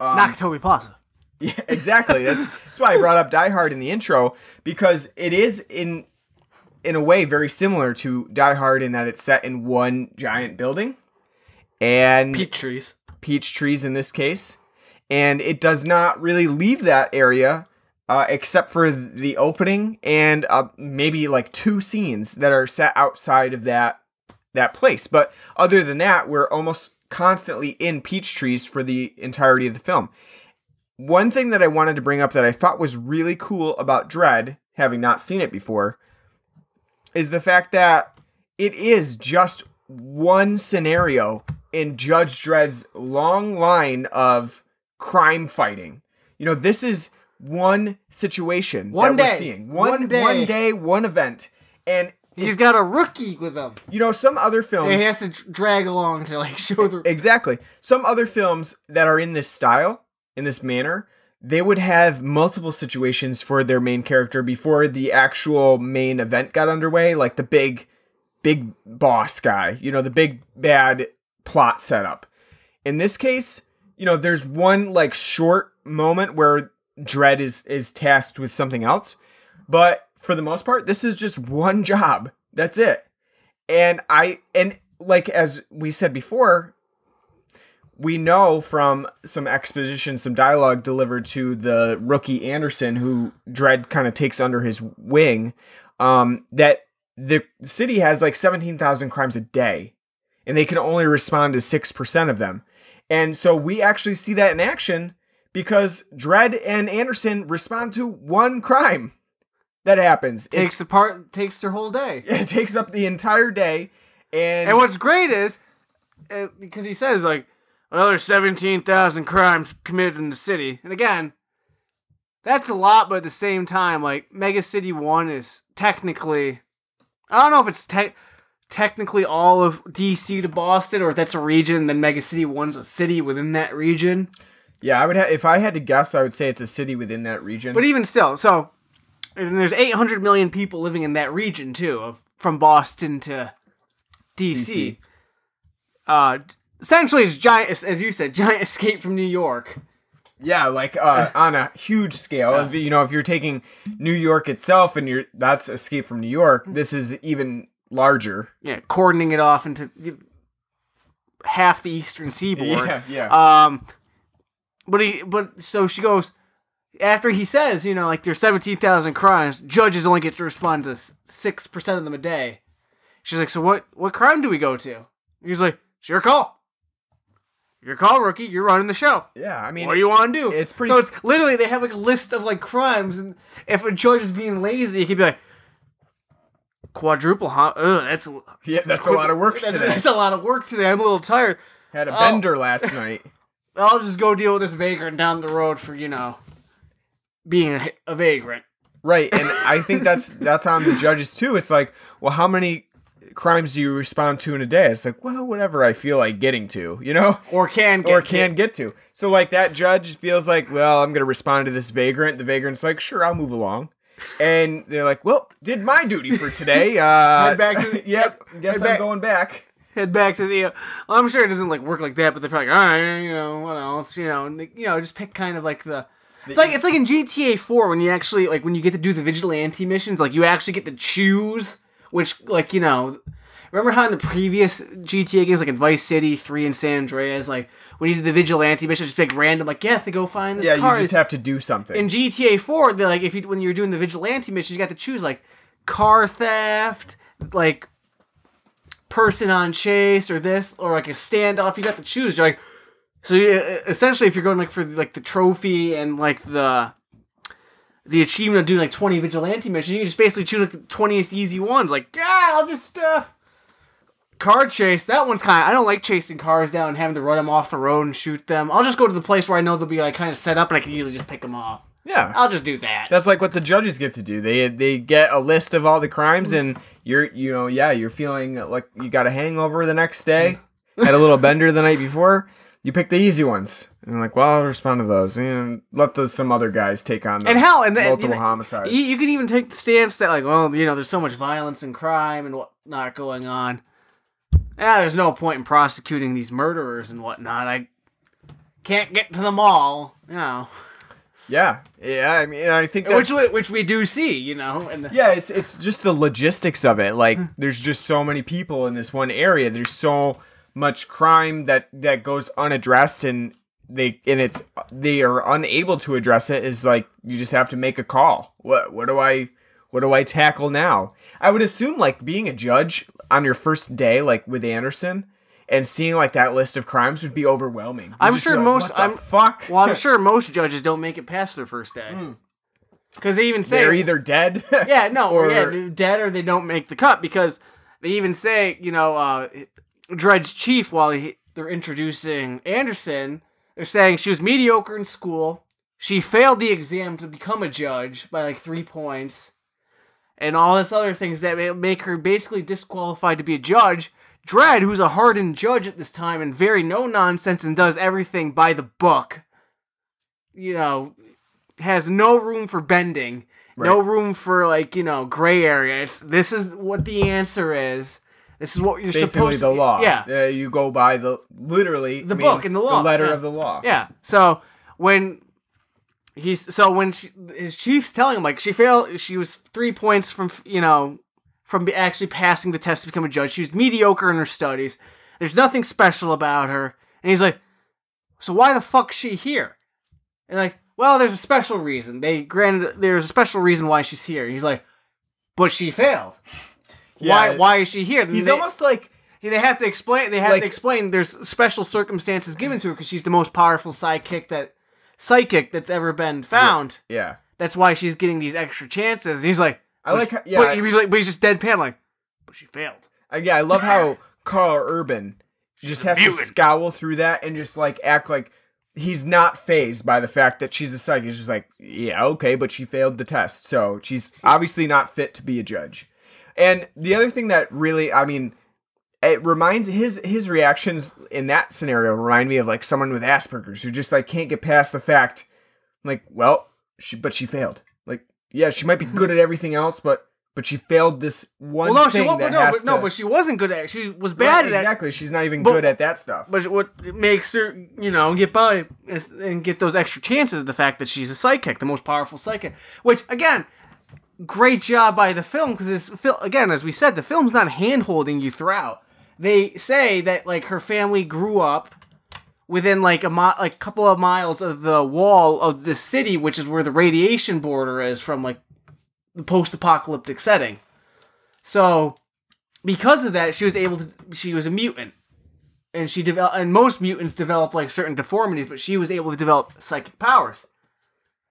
Um, nakatomi plaza yeah, exactly. That's that's why I brought up Die Hard in the intro because it is in in a way very similar to Die Hard in that it's set in one giant building and peach trees peach trees in this case, and it does not really leave that area uh, except for the opening and uh, maybe like two scenes that are set outside of that that place. But other than that, we're almost constantly in peach trees for the entirety of the film. One thing that I wanted to bring up that I thought was really cool about Dredd, having not seen it before, is the fact that it is just one scenario in Judge Dredd's long line of crime fighting. You know, this is one situation One that day. we're seeing. One, One day. one day, one event. And he's got a rookie with him you know, some other films he has to drag along to like show the Exactly. Some other films that are in this style, in this manner, they would have multiple situations for their main character before the actual main event got underway, like the big, big boss guy, you know, the big bad plot setup. In this case, you know, there's one like short moment where Dredd is is tasked with something else, but for the most part, this is just one job. That's it. And I and like as we said before, we know from some exposition, some dialogue delivered to the rookie Anderson, who Dredd kind of takes under his wing, um, that the city has like 17,000 crimes a day, and they can only respond to 6% of them. And so we actually see that in action because Dredd and Anderson respond to one crime that happens. It's- takes the part takes their whole day. it takes up the entire day. And, And what's great is uh, because he says like, well, there's seventeen thousand crimes committed in the city, and again, that's a lot, but at the same time, like Mega City One is technically, I don't know if it's te- technically all of DC to Boston, or if that's a region, then Mega City One's a city within that region. Yeah, I would ha- if I had to guess, I would say it's a city within that region. But even still, so and there's 800 million people living in that region too, of from Boston to DC. DC. Uh, essentially, it's giant, as- you said, giant escape from New York. Yeah, like uh, on a huge scale. If, you know, if you're taking New York itself and you're that's Escape from New York, this is even larger. Yeah, cordoning it off into half the eastern seaboard. Yeah, yeah. Um, but he, but so she goes after he says, you know, like there's seventeen thousand crimes. Judges only get to respond to six percent of them a day. She's like, so what? What crime do we go to? He's like, it's your call. Your call, rookie. You're running the show. yeah, I mean, What do you want to do? it's pretty- So it's literally they have like a list of like crimes, and if a judge is being lazy, he could be like, quadruple, huh? Ugh, that's yeah, that's a lot of work that's, today. that's a lot of work today. I'm a little tired. Had a Oh. bender last night. I'll just go deal with this vagrant down the road for you know being a, a vagrant. Right, and I think that's that's on the judges too. It's like, well, how many crimes do you respond to in a day? It's like, well, whatever I feel like getting to, you know, Or can get or to. can get to. So like that judge feels like, well, I'm gonna respond to this vagrant. The vagrant's like, sure, I'll move along. And they're like, well, did my duty for today. Uh, Head back to the- yep, guess I'm back- going back. Head back to the. Uh, well, I'm sure it doesn't like work like that, but they're probably like, all right, you know, what else, you know, and they, you know, just pick kind of like the. It's like it's like in GTA 4 when you actually like when you get to do the vigilante missions, like you actually get to choose which like you know. Remember how in the previous GTA games, like in Vice City, Three, and San Andreas, like when you did the vigilante missions, just pick random, like yeah, to go find this Yeah, car. you just have to do something. in GTA 4, they like if you when you're doing the vigilante mission, you got to choose like car theft, like person on chase, or this, or like a standoff. You got to choose. You're like, so you, essentially, if you're going like for like the trophy and like the the achievement of doing like 20 vigilante missions, you just basically choose like the 20th easy ones. Like, yeah, I'll just uh car chase. That one's kind of I don't like chasing cars down and having to run them off the road and shoot them. I'll just go to the place where I know they'll be like kind of set up and I can easily just pick them off. Yeah, I'll just do that. That's like what the judges get to do. They they get a list of all the crimes, and you're you know yeah you're feeling like you got a hangover the next day, had a little bender the night before. You pick the easy ones, and like, well, I'll respond to those, and let the some other guys take on and hell, and then multiple you, know, homicides. you, you can even take the stance that like, well, you know, there's so much violence and crime and whatnot going on. Yeah, there's no point in prosecuting these murderers and whatnot. I can't get to them all, you know, yeah, yeah. I mean, I think which that's we, which we do see, you know, and yeah. It's it's just the logistics of it. Like, there's just so many people in this one area. There's so much crime that that goes unaddressed, and they and it's they are unable to address it. Is like you just have to make a call. What what do I what do I tackle now? I would assume like being a judge on your first day, like with Anderson. And seeing like that list of crimes would be overwhelming. You'd I'm sure like, most- What the I'm- fuck. well, I'm sure most judges don't make it past their first day because they even say they're either dead. yeah, no, or- yeah, dead or they don't make the cut because they even say, you know, uh, Dredd's chief while he, they're introducing Anderson, they're saying she was mediocre in school. She failed the exam to become a judge by like three points, and all this other things that make her basically disqualified to be a judge. Dredd, who's a hardened judge at this time and very no nonsense and does everything by the book, you know, has no room for bending, no room for like you know gray area. It's this is what the answer is. This is what you're basically supposed the to. law. Yeah, Uh, you go by the literally The I mean, book and the law, the letter yeah. of the law. yeah. So when he's so when she, his chief's telling him like she failed, she was three points from you know from actually passing the test to become a judge. She was mediocre in her studies. There's nothing special about her, and he's like, so why the fuck's she here? And like, well, there's a special reason. They granted there's a special reason why she's here. He's like, but she failed. Yeah. Why? Why is she here? He's They- almost like They have to explain. They have Like- to explain. There's special circumstances given to her because she's the most powerful psychic that psychic that's ever been found. Yeah. That's why she's getting these extra chances. And he's like, I but like she- how- yeah, but he's like, but he's just deadpan, like, but she failed. Uh, yeah, I love how Karl Urban just has to scowl through that and just like act like he's not phased by the fact that she's a psychic. He's just like, yeah, okay, but she failed the test, so she's obviously not fit to be a judge. And the other thing that really, I mean, it reminds his his reactions in that scenario remind me of like someone with Asperger's who just like can't get past the fact, like, well, she but she failed. Yeah, she might be good at everything else, but but she failed this one Well, no, she thing wa- that but no, has but, no, to- but she wasn't good at. it. She was Right, bad at it. exactly. She's not even But- good at that stuff. But what makes her, you know, get by is, and get those extra chances is the fact that she's a psychic, the most powerful psychic. Which, again, great job by the film because this film, again, as we said, the film's not hand holding you throughout. They say that like her family grew up within like a mi- like couple of miles of the wall of the city, which is where the radiation border is from like the post-apocalyptic setting. So, because of that, she was able to. She was a mutant and she developed and most mutants develop like certain deformities but she was able to develop psychic powers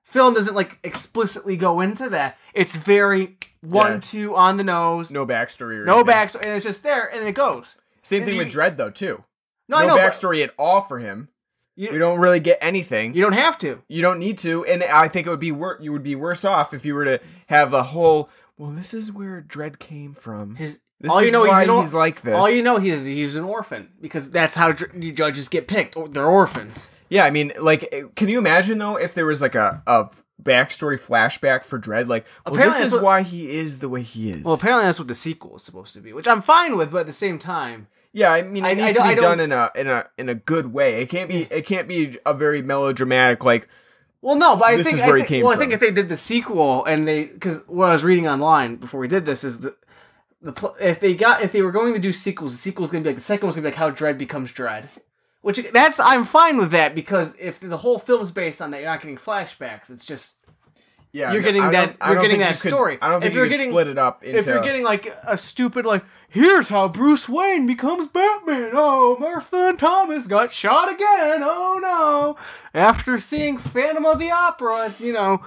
film doesn't like explicitly go into that it's very one Yeah. two on the nose no, backstory or no anything. backstory and it's just there and it goes Same and thing you- with Dredd though too. No, No, i know backstory at all for him. You- we don't really get anything. you don't have to You don't need to, and I think it would be wor- you would be worse off if you were to have a whole. Well, this is where Dredd came from. his This all you know why he's, or- he's like this. all you know he's he's an orphan because that's how dr- you judges get picked they're orphans Yeah, I mean, like, eh, can you imagine though if there was like a a backstory flashback for Dredd? Like, well, Apparently this is what- why he is the way he is. well apparently that's what the sequel is supposed to be which i'm fine with but at the same time Yeah, I mean, it I- I needs don't- to I be done in a in a in a good way. It can't be it can't be a very melodramatic like. Well, no, but I This think is I think- came well, I think if they did the sequel and they because what I was reading online before we did this is the the if they got if they were going to do sequels, the sequel's gonna be like the second one's gonna be like how Dredd becomes Dredd, which that's I'm fine with that because if the whole film's based on that, you're not getting flashbacks. It's just Yeah, You're no, getting that- you're getting that you could- story. I don't If think you're you could getting- split it up into. if you're getting like a stupid like here's how Bruce Wayne becomes Batman. Oh, Martha and Thomas got shot again. Oh no! After seeing Phantom of the Opera, you know,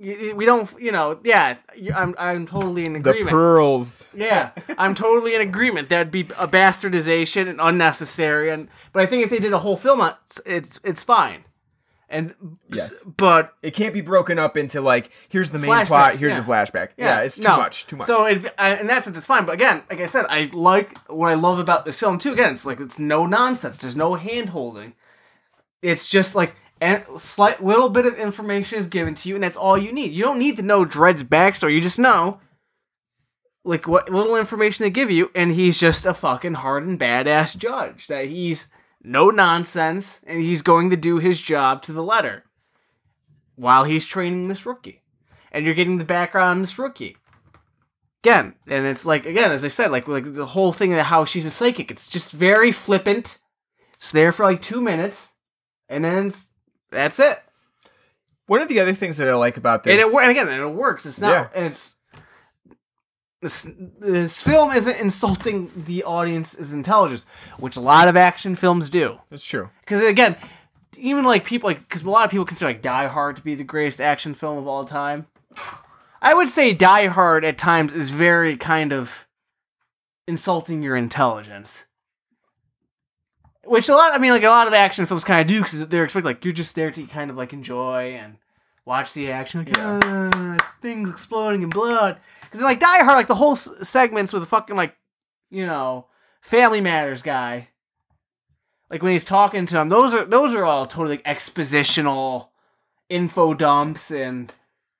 we don't, you know, yeah, I'm I'm totally in agreement. the pearls. yeah, I'm totally in agreement. That'd be a bastardization and unnecessary. And but I think if they did a whole film, it's it's, it's fine. And Yes. but It can't be broken up into like here's the main Flashbacks, plot, here's yeah. a flashback. Yeah, it's too no. much. Too much. So it, I, in that sense, it's fine. But again, like I said, I like what I love about this film too. Again, it's like it's no nonsense. There's no hand holding. It's just like a slight little bit of information is given to you, and that's all you need. You don't need to know Dredd's backstory. You just know like what little information they give you, and he's just a fucking hardened badass judge. That he's no nonsense, and he's going to do his job to the letter while he's training this rookie and you're getting the background on this rookie. Again, and it's like again, as I said, like like the whole thing of how she's a psychic. It's just very flippant. It's there for like two minutes, and then that's it. one of the other things that I like about this, And it and again, and it works. It's not. Yeah. And it's this this film isn't insulting the audience's intelligence, which a lot of action films do. it's true. Because again, even like people like because a lot of people consider like Die Hard to be the greatest action film of all time. I would say Die Hard at times is very kind of insulting your intelligence. Which a lot, I mean, like a lot of action films kind of do because they're expected like you're just there to kind of like enjoy and watch the action, like "Ah, things exploding in blood. Because like Die Hard, like the whole s- segments with the fucking like, you know, Family Matters guy. Like when he's talking to him those are those are all totally like, expositional info dumps and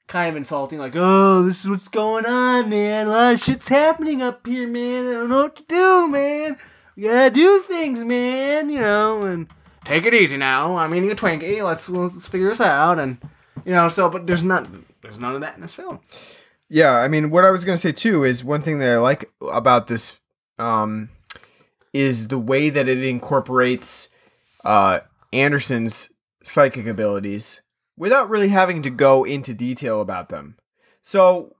kind of insulting like oh this is what's going on man. A lot of shit's happening up here man. I don't know what to do man. We gotta do things man you know and take it easy now. I'm eating a twinkie. Let's let's figure this out and you know so but there's not there's none of that in this film Yeah, I mean, what I was gonna say too is one thing that I like about this um, is the way that it incorporates uh, Anderson's psychic abilities without really having to go into detail about them. So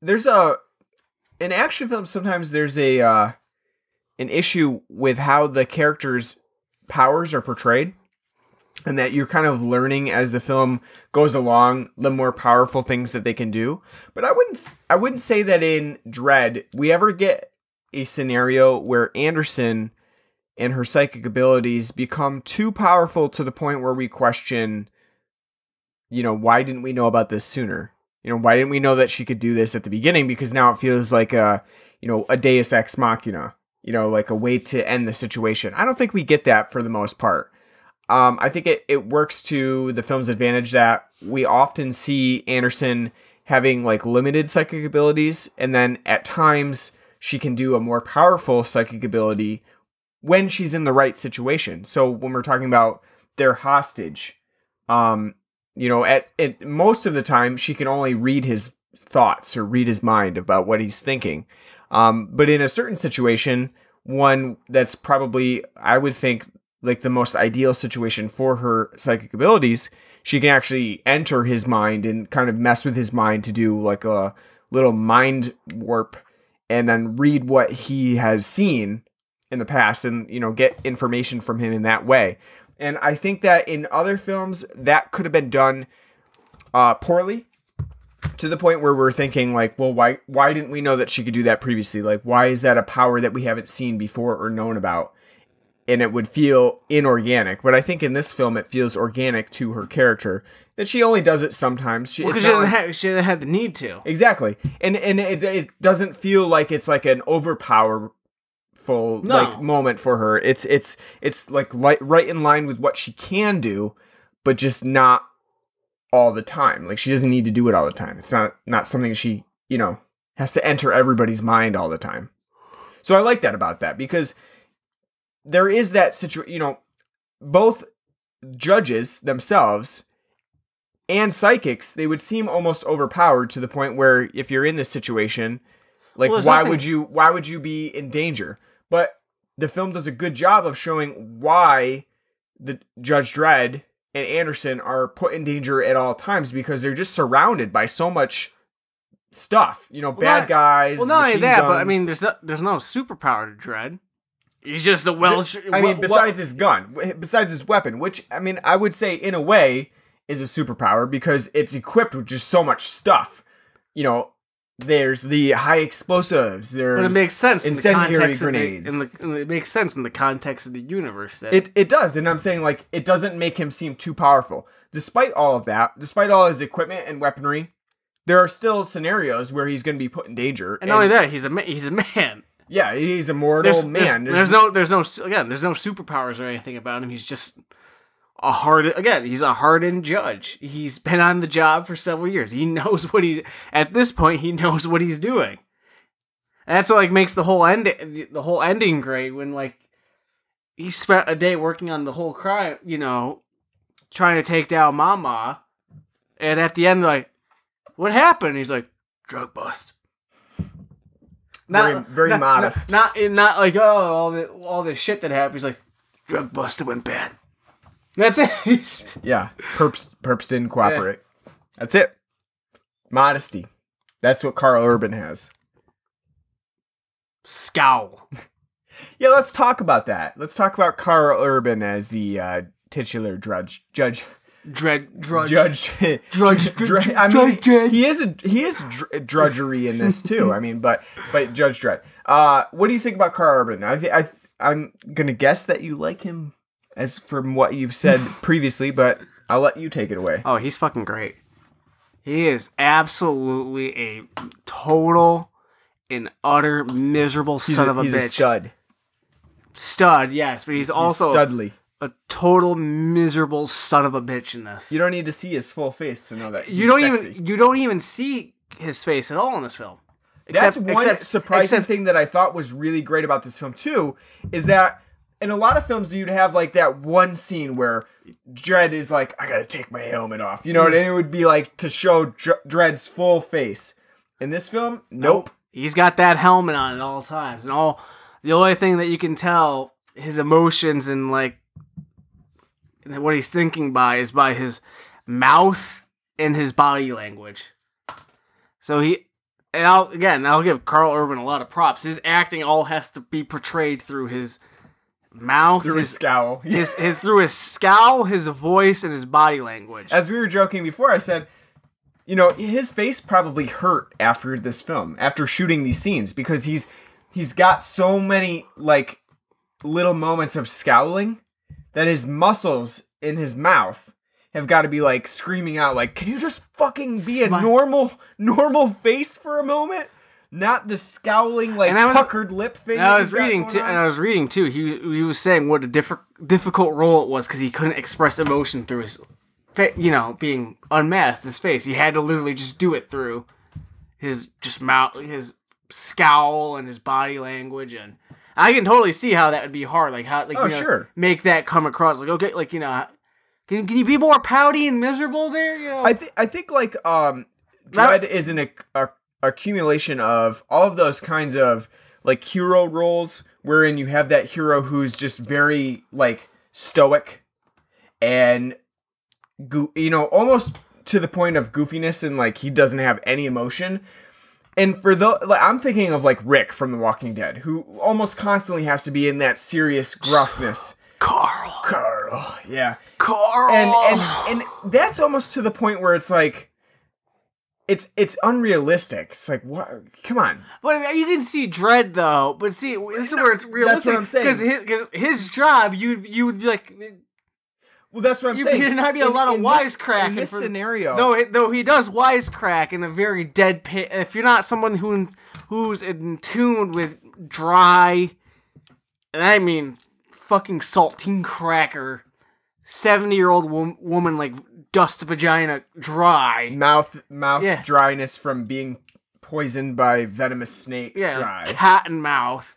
there's a in action films sometimes there's a uh, an issue with how the characters' powers are portrayed, and that you're kind of learning as the film goes along the more powerful things that they can do. But I wouldn't I wouldn't say that in Dredd we ever get a scenario where Anderson and her psychic abilities become too powerful to the point where we question you know why didn't we know about this sooner? You know why didn't we know that she could do this at the beginning? Because now it feels like a you know a deus ex machina you know like a way to end the situation. I don't think we get that for the most part um, i think it, it works to the film's advantage that we often see anderson having like limited psychic abilities and then at times she can do a more powerful psychic ability when she's in the right situation. So when we're talking about their hostage um you know at, at most of the time she can only read his thoughts or read his mind about what he's thinking. Um, but in a certain situation one that's probably i would think like the most ideal situation for her psychic abilities she can actually enter his mind and kind of mess with his mind to do like a little mind warp and then read what he has seen in the past and you know get information from him in that way and I think that in other films that could have been done uh, poorly to the point where we're thinking like, well, why why didn't we know that she could do that previously? Like, why is that a power that we haven't seen before or known about? And it would feel inorganic. But I think in this film, it feels organic to her character. That she only does it sometimes. She, it's she doesn't like- have she doesn't have the need to. Exactly, and and it, it doesn't feel like it's like an overpowerful No. like moment for her. It's it's it's like li- right in line with what she can do, but just not all the time. Like she doesn't need to do it all the time. It's not not something she you know has to enter everybody's mind all the time. So I like that about that because there is that situation. You know, both judges themselves and psychics they would seem almost overpowered to the point where if you're in this situation like Well, why nothing- would you why would you be in danger but the film does a good job of showing why the judge dredd and anderson are put in danger at all times because they're just surrounded by so much stuff you know bad not- guys Well, not only that, but I mean, there's no, there's no superpower to Dredd. He's just a well. I mean, besides his gun, besides his weapon, which I mean, I would say in a way is a superpower because it's equipped with just so much stuff. You know, there's the high explosives. There's but it makes sense in the incendiary context grenades. The, in the, in the- it makes sense in the context of the universe. That It it does, and I'm saying like it doesn't make him seem too powerful. Despite all of that, despite all his equipment and weaponry, there are still scenarios where he's going to be put in danger. and not only that, he's a ma- he's a man. Yeah, he's a mortal There's, man. there's, there's no there's no again there's no superpowers or anything about him. He's just a hard again. He's a hardened judge. He's been on the job for several years. He knows what he at this point. He knows what he's doing. And that's what like makes the whole end the whole ending great when like he spent a day working on the whole crime. You know, trying to take down Mama, and at the end like, what happened? He's like drug bust. Very- very modest. Not, not, not like oh all the all this shit that happened. He's like drug busted went bad. That's it. Yeah, perps perps didn't cooperate. That's it. Modesty. That's what Karl Urban has. Scowl. Yeah, let's talk about that. Let's talk about Karl Urban as the uh, titular drudge judge Dredd drudge. judge Drudge- Dr- I mean, he is a he is dr- drudgery in this too. I mean, but but Judge Dredd. Uh, what do you think about Karl Urban? I th- I I'm gonna guess that you like him as from what you've said previously, but I'll let you take it away. Oh, he's fucking great. He is absolutely a total and utter miserable He's, son a, of a he's bitch. a stud. Stud, yes, but he's He's also studly. A total miserable son of a bitch in this. You don't need to see his full face to know that. you don't sexy. even you don't even see his face at all in this film. That's one except, surprising except, thing that I thought was really great about this film too, is that in a lot of films you'd have like that one scene where Dredd is like, "I gotta take my helmet off," you know, and it would be like to show Dr- Dredd's full face. In this film, nope. He's got that helmet on at all times, and all the only thing that you can tell his emotions and like what he's thinking by is by his mouth and his body language. So he and I'll again, I'll give Karl Urban a lot of props. His acting all has to be portrayed through his mouth, Through his his, scowl. his his through his scowl, his voice, and his body language. As we were joking before, I said, you know, his face probably hurt after this film, after shooting these scenes, because he's he's got so many like little moments of scowling that his muscles in his mouth have got to be like screaming out like can you just fucking be a normal normal face for a moment not the scowling like And I was- puckered lip thing And I was reading too, and I was reading too. He he was saying what a diff- difficult role it was because he couldn't express emotion through his, fa- you know, being unmasked. His face. He had to literally just do it through his just mouth, his scowl, and his body language. And I can totally see how that would be hard. Like how, like Oh, you know, sure. make that come across. Like okay, like you know, can can you be more pouty and miserable there? You know, I think I think like um Dredd is an accumulation of all of those kinds of like hero roles wherein you have that hero who's just very like stoic and you know almost to the point of goofiness and like he doesn't have any emotion. And for the like, I'm thinking of like Rick from The Walking Dead, who almost constantly has to be in that serious gruffness. Carl, Carl, yeah Carl, and and and that's almost to the point where it's like it's it's unrealistic it's like what come on But you can see Dredd though. But see, this is where it's realistic. That's what I'm saying. Because his, his job, you you would be like, well that's what i'm You- saying there'd not be a In- lot of wisecracking in this for- scenario though it, though he does wisecrack in a very dead pit. If you're not someone who who's in tune with dry, and I mean fucking saltine cracker, seventy year old wom- woman like dust vagina dry. mouth mouth Yeah. dryness from being poisoned by venomous snake yeah, dry cat and mouth.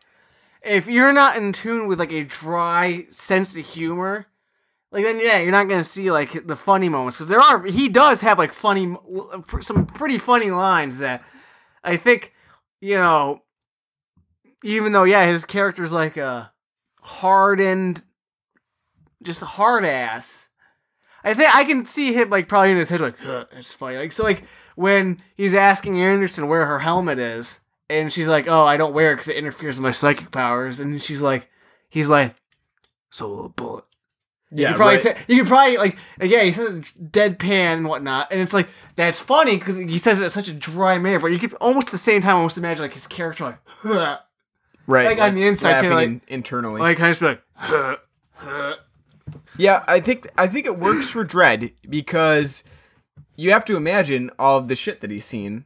If you're not in tune with like a dry sense of humor, like then yeah, you're not gonna see like the funny moments because there are. He does have like funny, some pretty funny lines that I think you know. Even though yeah, his character's like a hardened, just a hard ass. I think I can see him like probably in his head like it's funny like so like when he's asking Anderson where her helmet is and she's like oh I don't wear it because it interferes with my psychic powers and she's like he's like so a bullet yeah could probably right. ta- you could probably like yeah he says deadpan and whatnot and it's like that's funny because he says it in such a dry manner but you could almost at the same time almost imagine like his character like huh, right like, on the inside, kinda like- in- internally like kind of like huh, huh. Yeah, I think I think it works for Dredd because you have to imagine all of the shit that he's seen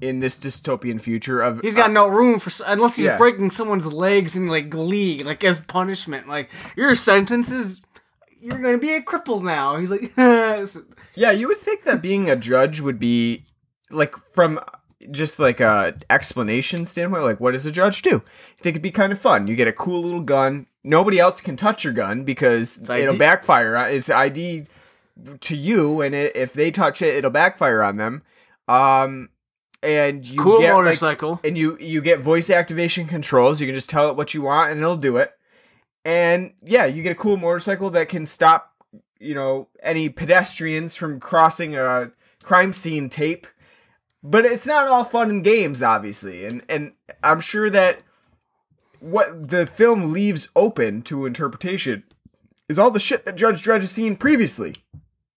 in this dystopian future of He's got uh, no room for unless he's yeah. breaking someone's legs in like glee, like as punishment. Like your sentence is you're gonna be a cripple now. He's like, Yeah, you would think that being a judge would be like from just like a explanation standpoint, like what does a judge do? You think it'd be kind of fun. You get a cool little gun. Nobody else can touch your gun because it'll backfire. It's ID to you, and it, if they touch it, it'll backfire on them. Um, and you cool get like, motorcycle. and you you get voice activation controls. You can just tell it what you want, and it'll do it. And yeah, you get a cool motorcycle that can stop, you know, any pedestrians from crossing a crime scene tape. But it's not all fun and games, obviously, and and I'm sure that what the film leaves open to interpretation is all the shit that Judge Dredd has seen previously,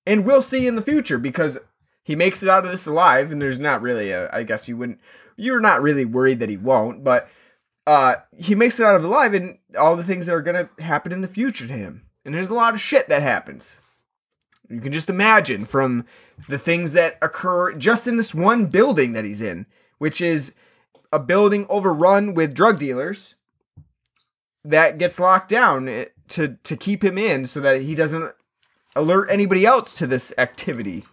and will see in the future because he makes it out of this alive, and there's not really a. I guess you wouldn't. You're not really worried that he won't, but uh, he makes it out of alive, and all the things that are gonna happen in the future to him, and there's a lot of shit that happens. You can just imagine from the things that occur just in this one building that he's in, which is a building overrun with drug dealers that gets locked down eh, to to keep him in so that he doesn't alert anybody else to this activity.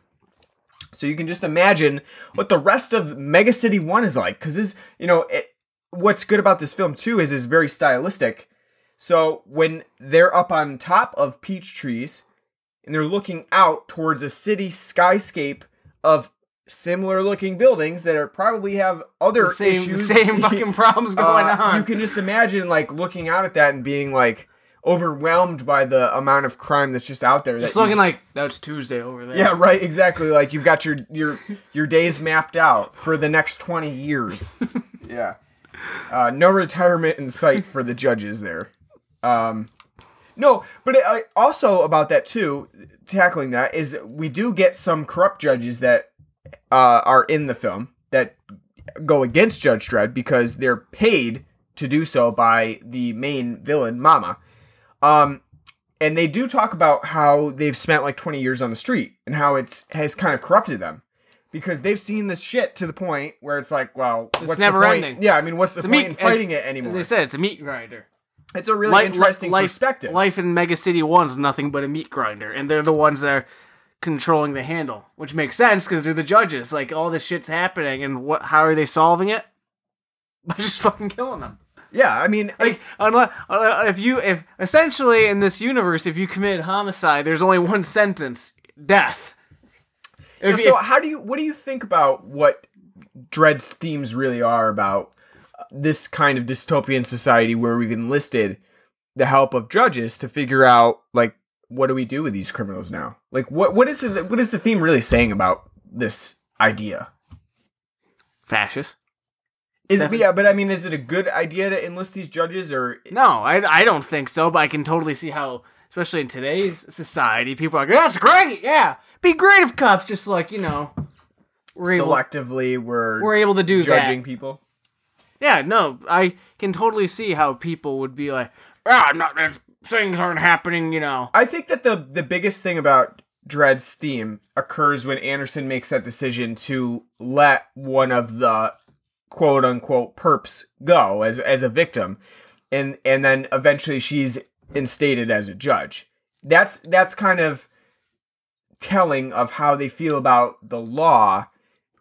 So you can just imagine what the rest of Mega City 1 is like cuz you know, it, what's good about this film too is it's very stylistic. So when they're up on top of peach trees and they're looking out towards a city skyscape of similar looking buildings that are probably have other The same issues same fucking problems going uh, on. You can just imagine like looking out at that and being like, overwhelmed by the amount of crime that's just out there. Just you looking like that's Tuesday over there. yeah, right, exactly. Like you've got your your your days mapped out for the next twenty years. yeah, uh, no retirement in sight for the judges there. Um, no, but I also about that too. Tackling that is we do get some corrupt judges that uh, are in the film that go against Judge Dredd because they're paid to do so by the main villain, Mama. Um, and they do talk about how they've spent like 20 years on the street and how it's has kind of corrupted them because they've seen this shit to the point where it's like, well, what's never the point? ending. Yeah, I mean, what's the It's point meat- in fighting as- it anymore? As I said, it's a meat grinder. it's a really Li- li- interesting life, perspective. Life in Mega City One's nothing but a meat grinder, and they're the ones that are controlling the handle, which makes sense because they're the judges. Like all this shit's happening, and what? How are they solving it? By just fucking killing them. yeah, I mean, Like, unless, uh, if you, if essentially in this universe, if you commit homicide, there's only one sentence: death. If, so if- how do you what do you think about what Dredd's themes really are about uh, this kind of dystopian society where we've enlisted the help of judges to figure out like what do we do with these criminals now? Like what what is the what is the theme really saying about this idea? fascist. Is it, Definitely. yeah, but I mean, is it a good idea to enlist these judges or No, I, I don't think so, but I can totally see how, especially in today's society, people are like, that's great, yeah. Be great if cops just like, you know, were able, selectively we're, were able to do judging that. people? Yeah, no, I can totally see how people would be like, ah, not, things aren't happening, you know. I think that the the biggest thing about Dredd's theme occurs when Anderson makes that decision to let one of the quote unquote perps go as as a victim and and then eventually she's instated as a judge. That's that's kind of telling of how they feel about the law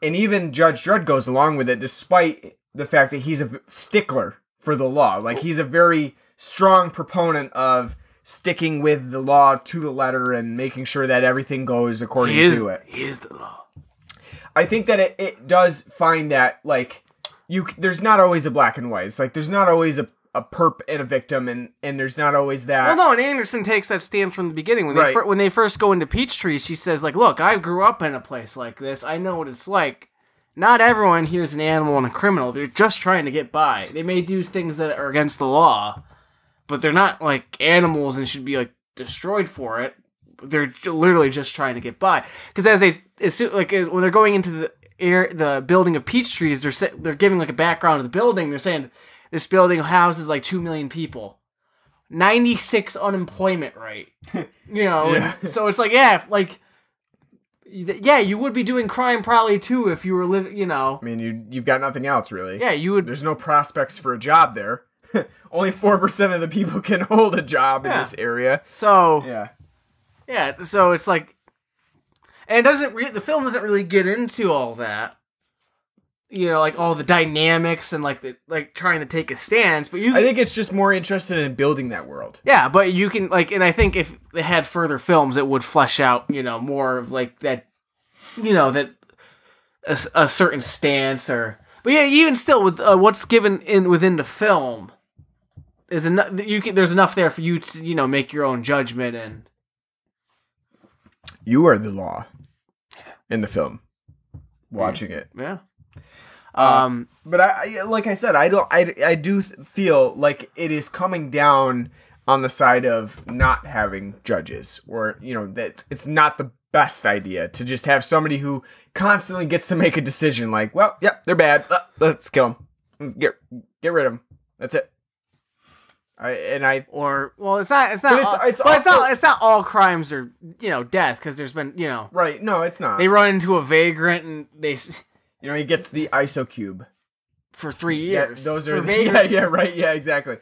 and even Judge Dredd goes along with it despite the fact that he's a stickler for the law. Like he's a very strong proponent of sticking with the law to the letter and making sure that everything goes according is, to it. he is the law. I think that it, it does find that like you there's not always a black and white. It's like there's not always a, a perp and a victim and and there's not always that Well, no, and Anderson takes that stance from the beginning when they Right. fir- when they first go into Peachtree. She says, "Like, look, I grew up in a place like this. I know what it's like. Not everyone here's an animal and a criminal. They're just trying to get by. They may do things that are against the law, but they're not like animals and should be like destroyed for it. They're literally just trying to get by. Because as they as soon, like as, when they're going into the air the building of peach trees, they're they're giving like a background of the building. They're saying this building houses like two million people. 96 unemployment rate. You know, Yeah. so it's like, yeah, like, yeah, you would be doing crime probably too if you were living, you know. I mean you you've got nothing else really. Yeah, you would. There's no prospects for a job there. Only 4% of the people can hold a job in this area. So, Yeah. yeah, so it's like, and it doesn't, re- the film doesn't really get into all that. You know, like all the dynamics and like the, like trying to take a stance, but you I think it's just more interested in building that world. Yeah, but you can like, and I think if they had further films, it would flesh out, you know, more of like that, you know, that a certain stance or. But yeah, even still, with uh, what's given in within the film, is enough. You can there's enough there for you to you know make your own judgment and You are the law in the film. Watching it. yeah. Um, But I, I like I said, I don't I, I do feel like it is coming down on the side of not having judges or you know that it's not the best idea to just have somebody who constantly gets to make a decision like, well, yep, they're bad. Uh, Let's kill them. Let's get get rid of them. That's it. I and I or well, it's not. It's not. It's- all, it's but it's not. It's not all crimes are you know death because there's been you know right, no, it's not. they run into a vagrant and they you know, he gets the ISO cube. for three Yeah, years. those are the, yeah, yeah, right, yeah, exactly.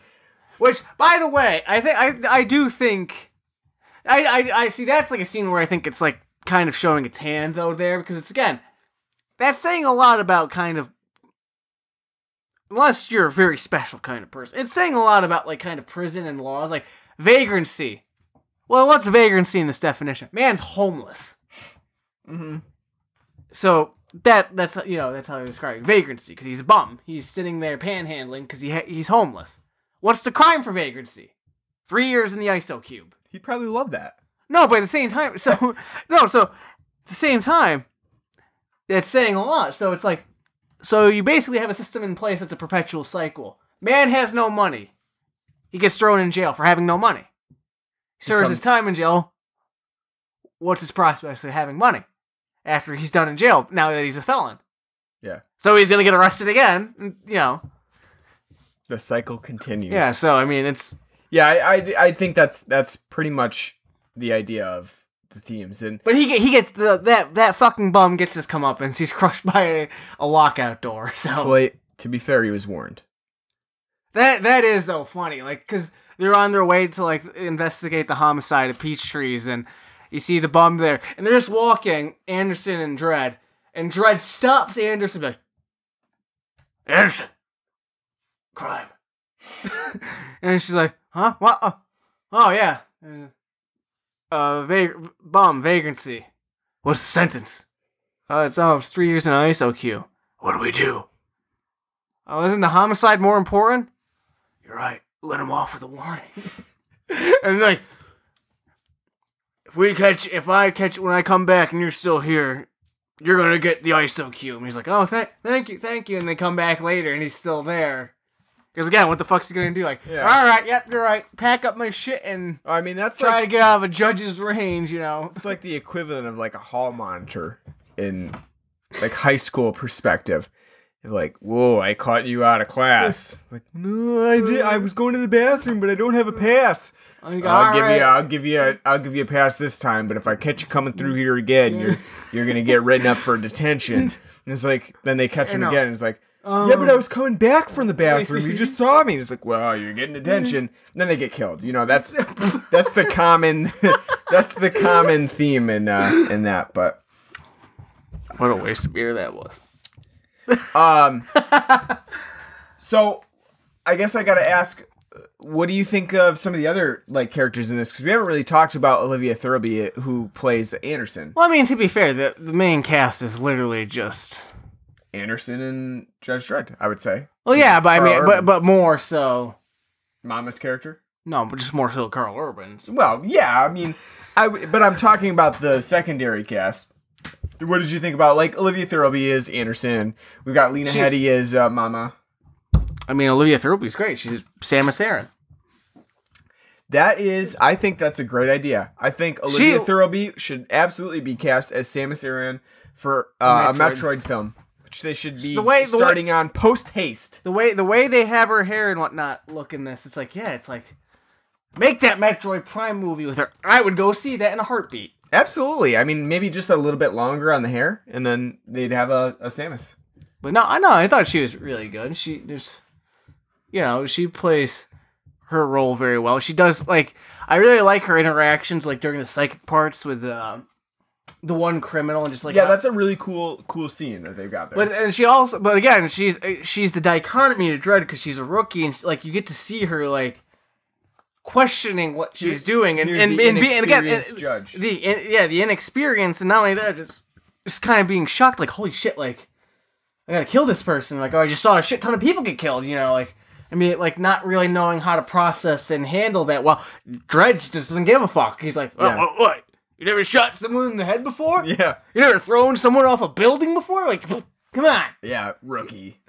Which, by the way, I think I I do think I, I I see that's like a scene where I think it's like kind of showing its hand though there because it's again that's saying a lot about kind of unless you're a very special kind of person. It's saying a lot about like kind of prison and laws like vagrancy. Well, what's vagrancy in this definition? Man's homeless. Mm-hmm. So that that's you know that's how I describe it. vagrancy because he's a bum. He's sitting there panhandling because he ha- he's homeless. What's the crime for vagrancy? three years in the ISO cube. He'd probably love that. No, but at the same time, so no, so at the same time, it's saying a lot. So it's like, so you basically have a system in place that's a perpetual cycle. Man has no money, he gets thrown in jail for having no money. He serves his time in jail. What's his prospects of having money after he's done in jail? Now that he's a felon, Yeah. so he's gonna get arrested again. and, You know, The cycle continues. yeah. So I mean, it's Yeah, I, I, I think that's that's pretty much the idea of the themes. And But he he gets the that that fucking bum gets his comeuppance. He's crushed by a, a lockout door. So well, to be fair, he was warned. that that is so funny. Like because they're on their way to like investigate the homicide of peach trees, and you see the bum there, and they're just walking. Anderson and Dredd, and Dredd stops Anderson like, Anderson, crime. and she's like, huh? What? Oh, oh yeah. Uh, vag- bum vagrancy. What's the sentence? Uh, it's oh, it's three years in an ISO cube. What do we do? Oh, isn't the homicide more important? You're right. Let him off with a warning. and like, if we catch, if I catch when I come back and you're still here, you're gonna get the ISO cube. And he's like, oh, thank, thank you, thank you. And they come back later and he's still there. Because again, what the fuck's he gonna do? Like, Yeah. all right, yep, you're right. Pack up my shit and I mean, that's try like to get out of a judge's range. You know. it's like the equivalent of like a hall monitor in like high school perspective. You're like, whoa, I caught you out of class. Like, no, I did. I was going to the bathroom, but I don't have a pass. Like, I'll give right. you. I'll give you. A, I'll give you a pass this time. But if I catch you coming through here again, you're you're gonna get written up for detention. And it's like then they catch him again. And it's like, Um, yeah, but I was coming back from the bathroom. You just saw me. It's like, well, you're getting detention. then they get killed. You know, that's that's the common that's the common theme in uh, in that. But What a waste of beer that was. um, so I guess I gotta ask, what do you think of some of the other like characters in this? Because we haven't really talked about Olivia Thirlby, who plays Anderson. Well, I mean, to be fair, the the main cast is literally just. Anderson and Judge Dredd, I would say. Well, yeah, but I mean, Urban. but but more so. Mama's character. No, but just more so Karl Urban's. Well, yeah, I mean, I but I'm talking about the secondary cast. What did you think about like Olivia Thirlby is Anderson? We've got Lena She's- Headey as uh, Mama. I mean, Olivia Thirlby's great. She's Samus Aran. That is, I think that's a great idea. I think Olivia She- Thirlby should absolutely be cast as Samus Aran for uh, a Metroid. Metroid film, which they should be The way- the way- starting on post haste. The way the way they have her hair and whatnot look in this, it's like, yeah, it's like make that Metroid Prime movie with her. I would go see that in a heartbeat. Absolutely. I mean, maybe just a little bit longer on the hair, and then they'd have a, a Samus. But no, I know. I thought she was really good. She there's, you know, she plays her role very well. She does like I really like her interactions like during the psychic parts with uh, the one criminal and just like Yeah, that's a really cool, cool scene that they've got there. But and she also, but again, she's she's the dichotomy to Dredd because she's a rookie and like you get to see her like questioning what she's Here's- doing and and, the and, and again and- judge. the in, yeah the inexperience and not only that just just kind of being shocked like holy shit like I gotta kill this person like oh I just saw a shit ton of people get killed you know like I mean like not really knowing how to process and handle that well Dredge just doesn't give a fuck. He's like oh, Yeah. what, what? You never shot someone in the head before? Yeah, you never thrown someone off a building before? Like come on. Yeah, rookie.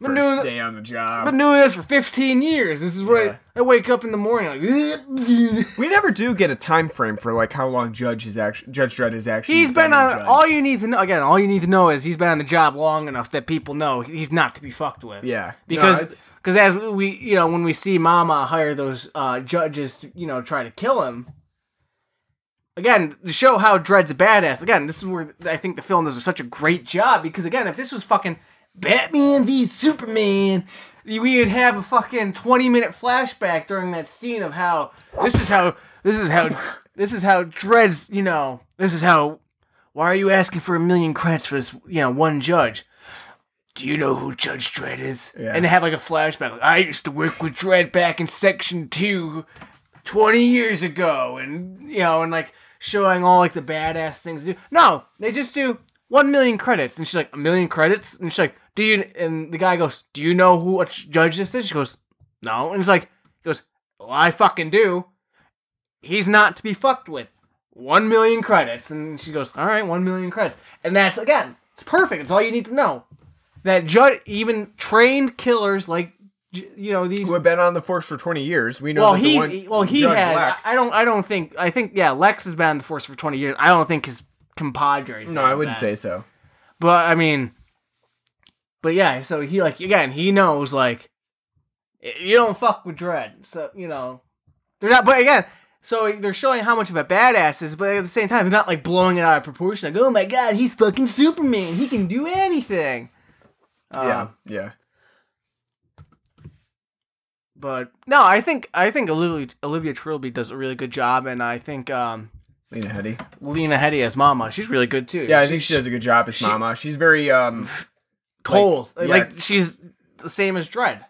Been First doing- day on the job. I've been doing this for 15 years. This is what Yeah. I, I wake up in the morning like. we never do get a time frame for like how long Judge is actually Judge Dredd is actually. He's been a on. All you need to know again. All you need to know is he's been on the job long enough that people know he's not to be fucked with. Yeah, No, because because as we you know when we see Mama hire those uh, judges to, you know try to kill him. Again, to show how Dredd's a badass. Again, this is where I think the film does such a great job because again, if this was fucking Batman v Superman, we would have a fucking twenty minute flashback during that scene of how this is how this is how this is how Dredd's you know this is how. Why are you asking for a million credits for this you know one judge? do you know who Judge Dredd is? Yeah. And they have like a flashback. Like, I used to work with Dredd back in Section 2 20 years ago. And, you know, and like showing all like the badass things to do. No, they just do 1 million credits. And she's like, a million credits? And she's like, do you, and the guy goes, do you know who, what judge this is? She goes, no. And he's like, he goes, well, I fucking do. He's not to be fucked with. One million credits. And she goes, all right, one million credits. And that's, again, it's perfect. It's all you need to know. That Judd, even trained killers like, you know, these Who have been on the force for 20 years. We know well, he's well, he Judge has. Lex- I don't. I don't think. I think yeah, Lex has been on the force for twenty years. I don't think his compadres. No, I wouldn't that. say so. But I mean, but yeah. So he like again. He knows like you don't fuck with Dredd. So you know they're not. But again. So they're showing how much of a badass is, but at the same time, they're not like blowing it out of proportion. Like, oh my god, he's fucking Superman. He can do anything. yeah, Um, yeah. but no, I think I think Olivia Olivia Thirlby does a really good job, and I think um, Lena Headey. Lena Headey as Mama, she's really good too. Yeah, I think she does a good job as she- Mama. She's very um cold. like, Like, she's the same as Dredd.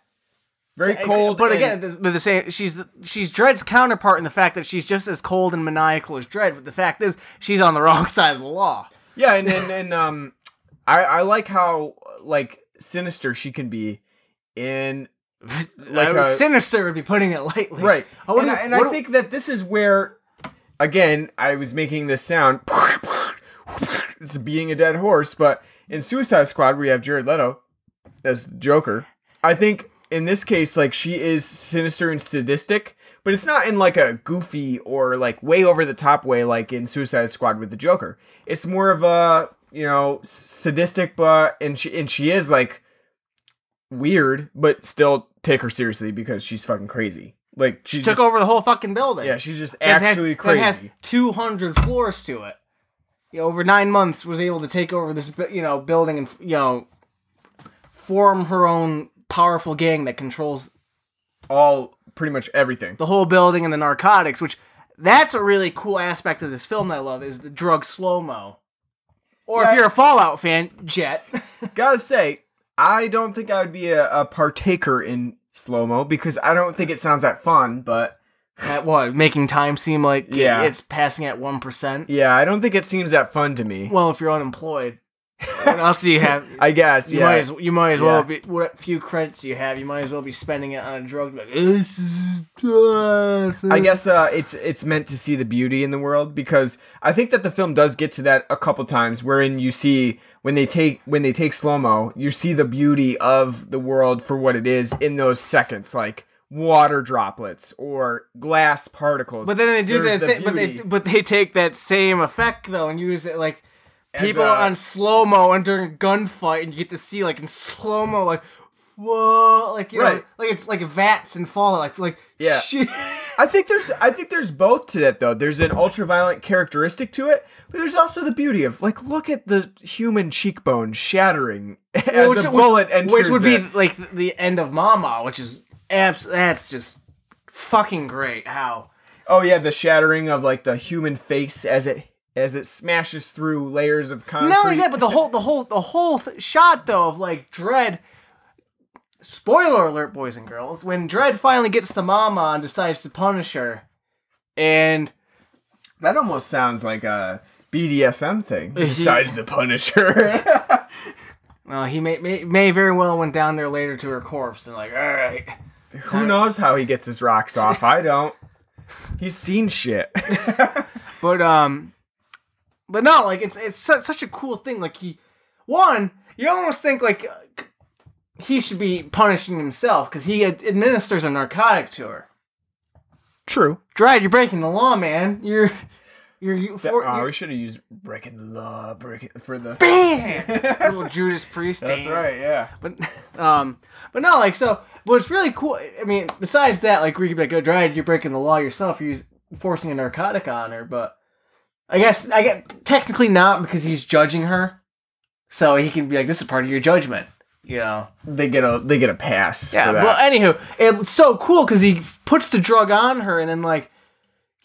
very cold. but again, the, but the same. She's the, she's Dredd's counterpart in the fact that she's just as cold and maniacal as Dredd. But the fact is, she's on the wrong side of the law. yeah, and and, and um, I I like how like sinister she can be in like a- sinister would be putting it lightly. right. And I, and I think that this is where, again, I was making this sound. It's beating a dead horse, but in Suicide Squad, you have Jared Leto as the Joker, I think in this case, like she is sinister and sadistic, but it's not in like a goofy or like way over the top way, like in Suicide Squad with the Joker. It's more of a you know sadistic, but and she and she is like weird, but still take her seriously because she's fucking crazy. Like she took just, over the whole fucking building. Yeah, she's just That has- actually that has crazy. 200 floors to it. You know, over nine months, was able to take over this, you know, building and you know, form her own powerful gang that controls All pretty much everything. the whole building and the narcotics. Which that's a really cool aspect of this film I love is the drug slow mo. Or Yeah. if you're a Fallout fan, Jet. Gotta say, I don't think I would be a, a partaker in slow mo because I don't think it sounds that fun. But At what making time seem like Yeah. it's passing at one percent. yeah, I don't think it seems that fun to me. Well, if you're unemployed, what else do you have? I guess, You yeah. might as you might as well be what few credits you have. You might as well be spending it on a drug. Like I guess uh, it's it's meant to see the beauty in the world because I think that the film does get to that a couple times, wherein you see when they take when they take slow mo, you see the beauty of the world for what it is in those seconds, like water droplets or glass particles. But then they do There's that. the Sa- but they but they take that same effect though and use it like as people a- on slow mo and during a gunfight, and you get to see like in slow mo like. Whoa! Like you know, Right. like it's like VATS and Fallout, like like Yeah. shit. I think there's I think there's both to that though. There's an ultraviolet characteristic to it, but there's also the beauty of like look at the human cheekbone shattering as Which- a bullet enters which would be it. like the end of Mama, which is abs. That's just fucking great. How Oh yeah, the shattering of like the human face as it as it smashes through layers of concrete. Not only that, but the whole the whole the whole th- shot though of like Dredd. Spoiler alert, boys and girls! When Dredd finally gets to Mama and decides to punish her, and that almost sounds like a BDSM thing. decides to punish her well, he may, may may very well went down there later to her corpse and like, all right, Who knows how he gets his rocks off? I don't. He's seen shit. but um, but no, like it's it's such a cool thing. Like he, one, you almost think like uh, he should be punishing himself because he ad- administers a narcotic to her. True. Dredd, you're breaking the law, man. You're you're, you for, oh, you're we should have used breaking the law, breaking for the. bam, little Judas Priest. That's right. Yeah. But um, but no, like so. What's really cool? I mean, besides that, like we could be like, "Oh, Dredd, you're breaking the law yourself. You're forcing a narcotic on her." But I guess I get technically not because he's judging her, so he can be like, "This is part of your judgment." You know. They get a they get a pass. Yeah. For that. Well, anywho, it's so cool because he puts the drug on her, and then like.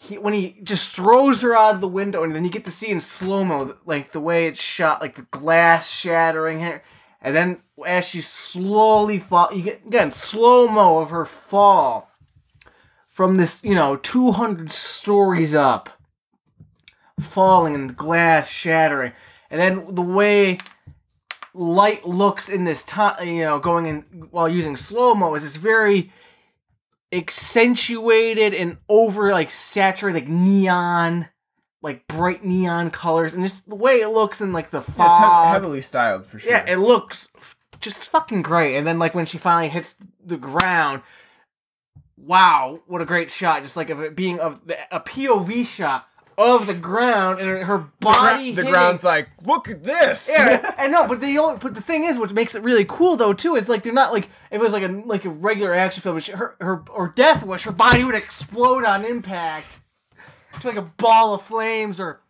He, when he just throws her out of the window, and then you get to see in slow mo, like the way it's shot, like the glass shattering her, and then as she slowly fall, you get again slow mo of her fall from this, you know, two hundred stories up, falling and the glass shattering, and then the way light looks in this time, you know, going in while using slow mo is it's very accentuated and over like saturated like neon, like bright neon colors, and just the way it looks and like the Yeah, it's fog. heavily styled for sure. Yeah, it looks f- just fucking great. And then like when she finally hits the ground, wow, what a great shot! Just like of it being of the, a POV shot of the ground and her the, gra- body. the ground's like, look at this. Yeah, I know, but the only but the thing is, what makes it really cool though too is like they're not like if it was like a like a regular action film, which her her or Death Wish, her body would explode on impact to like a ball of flames, or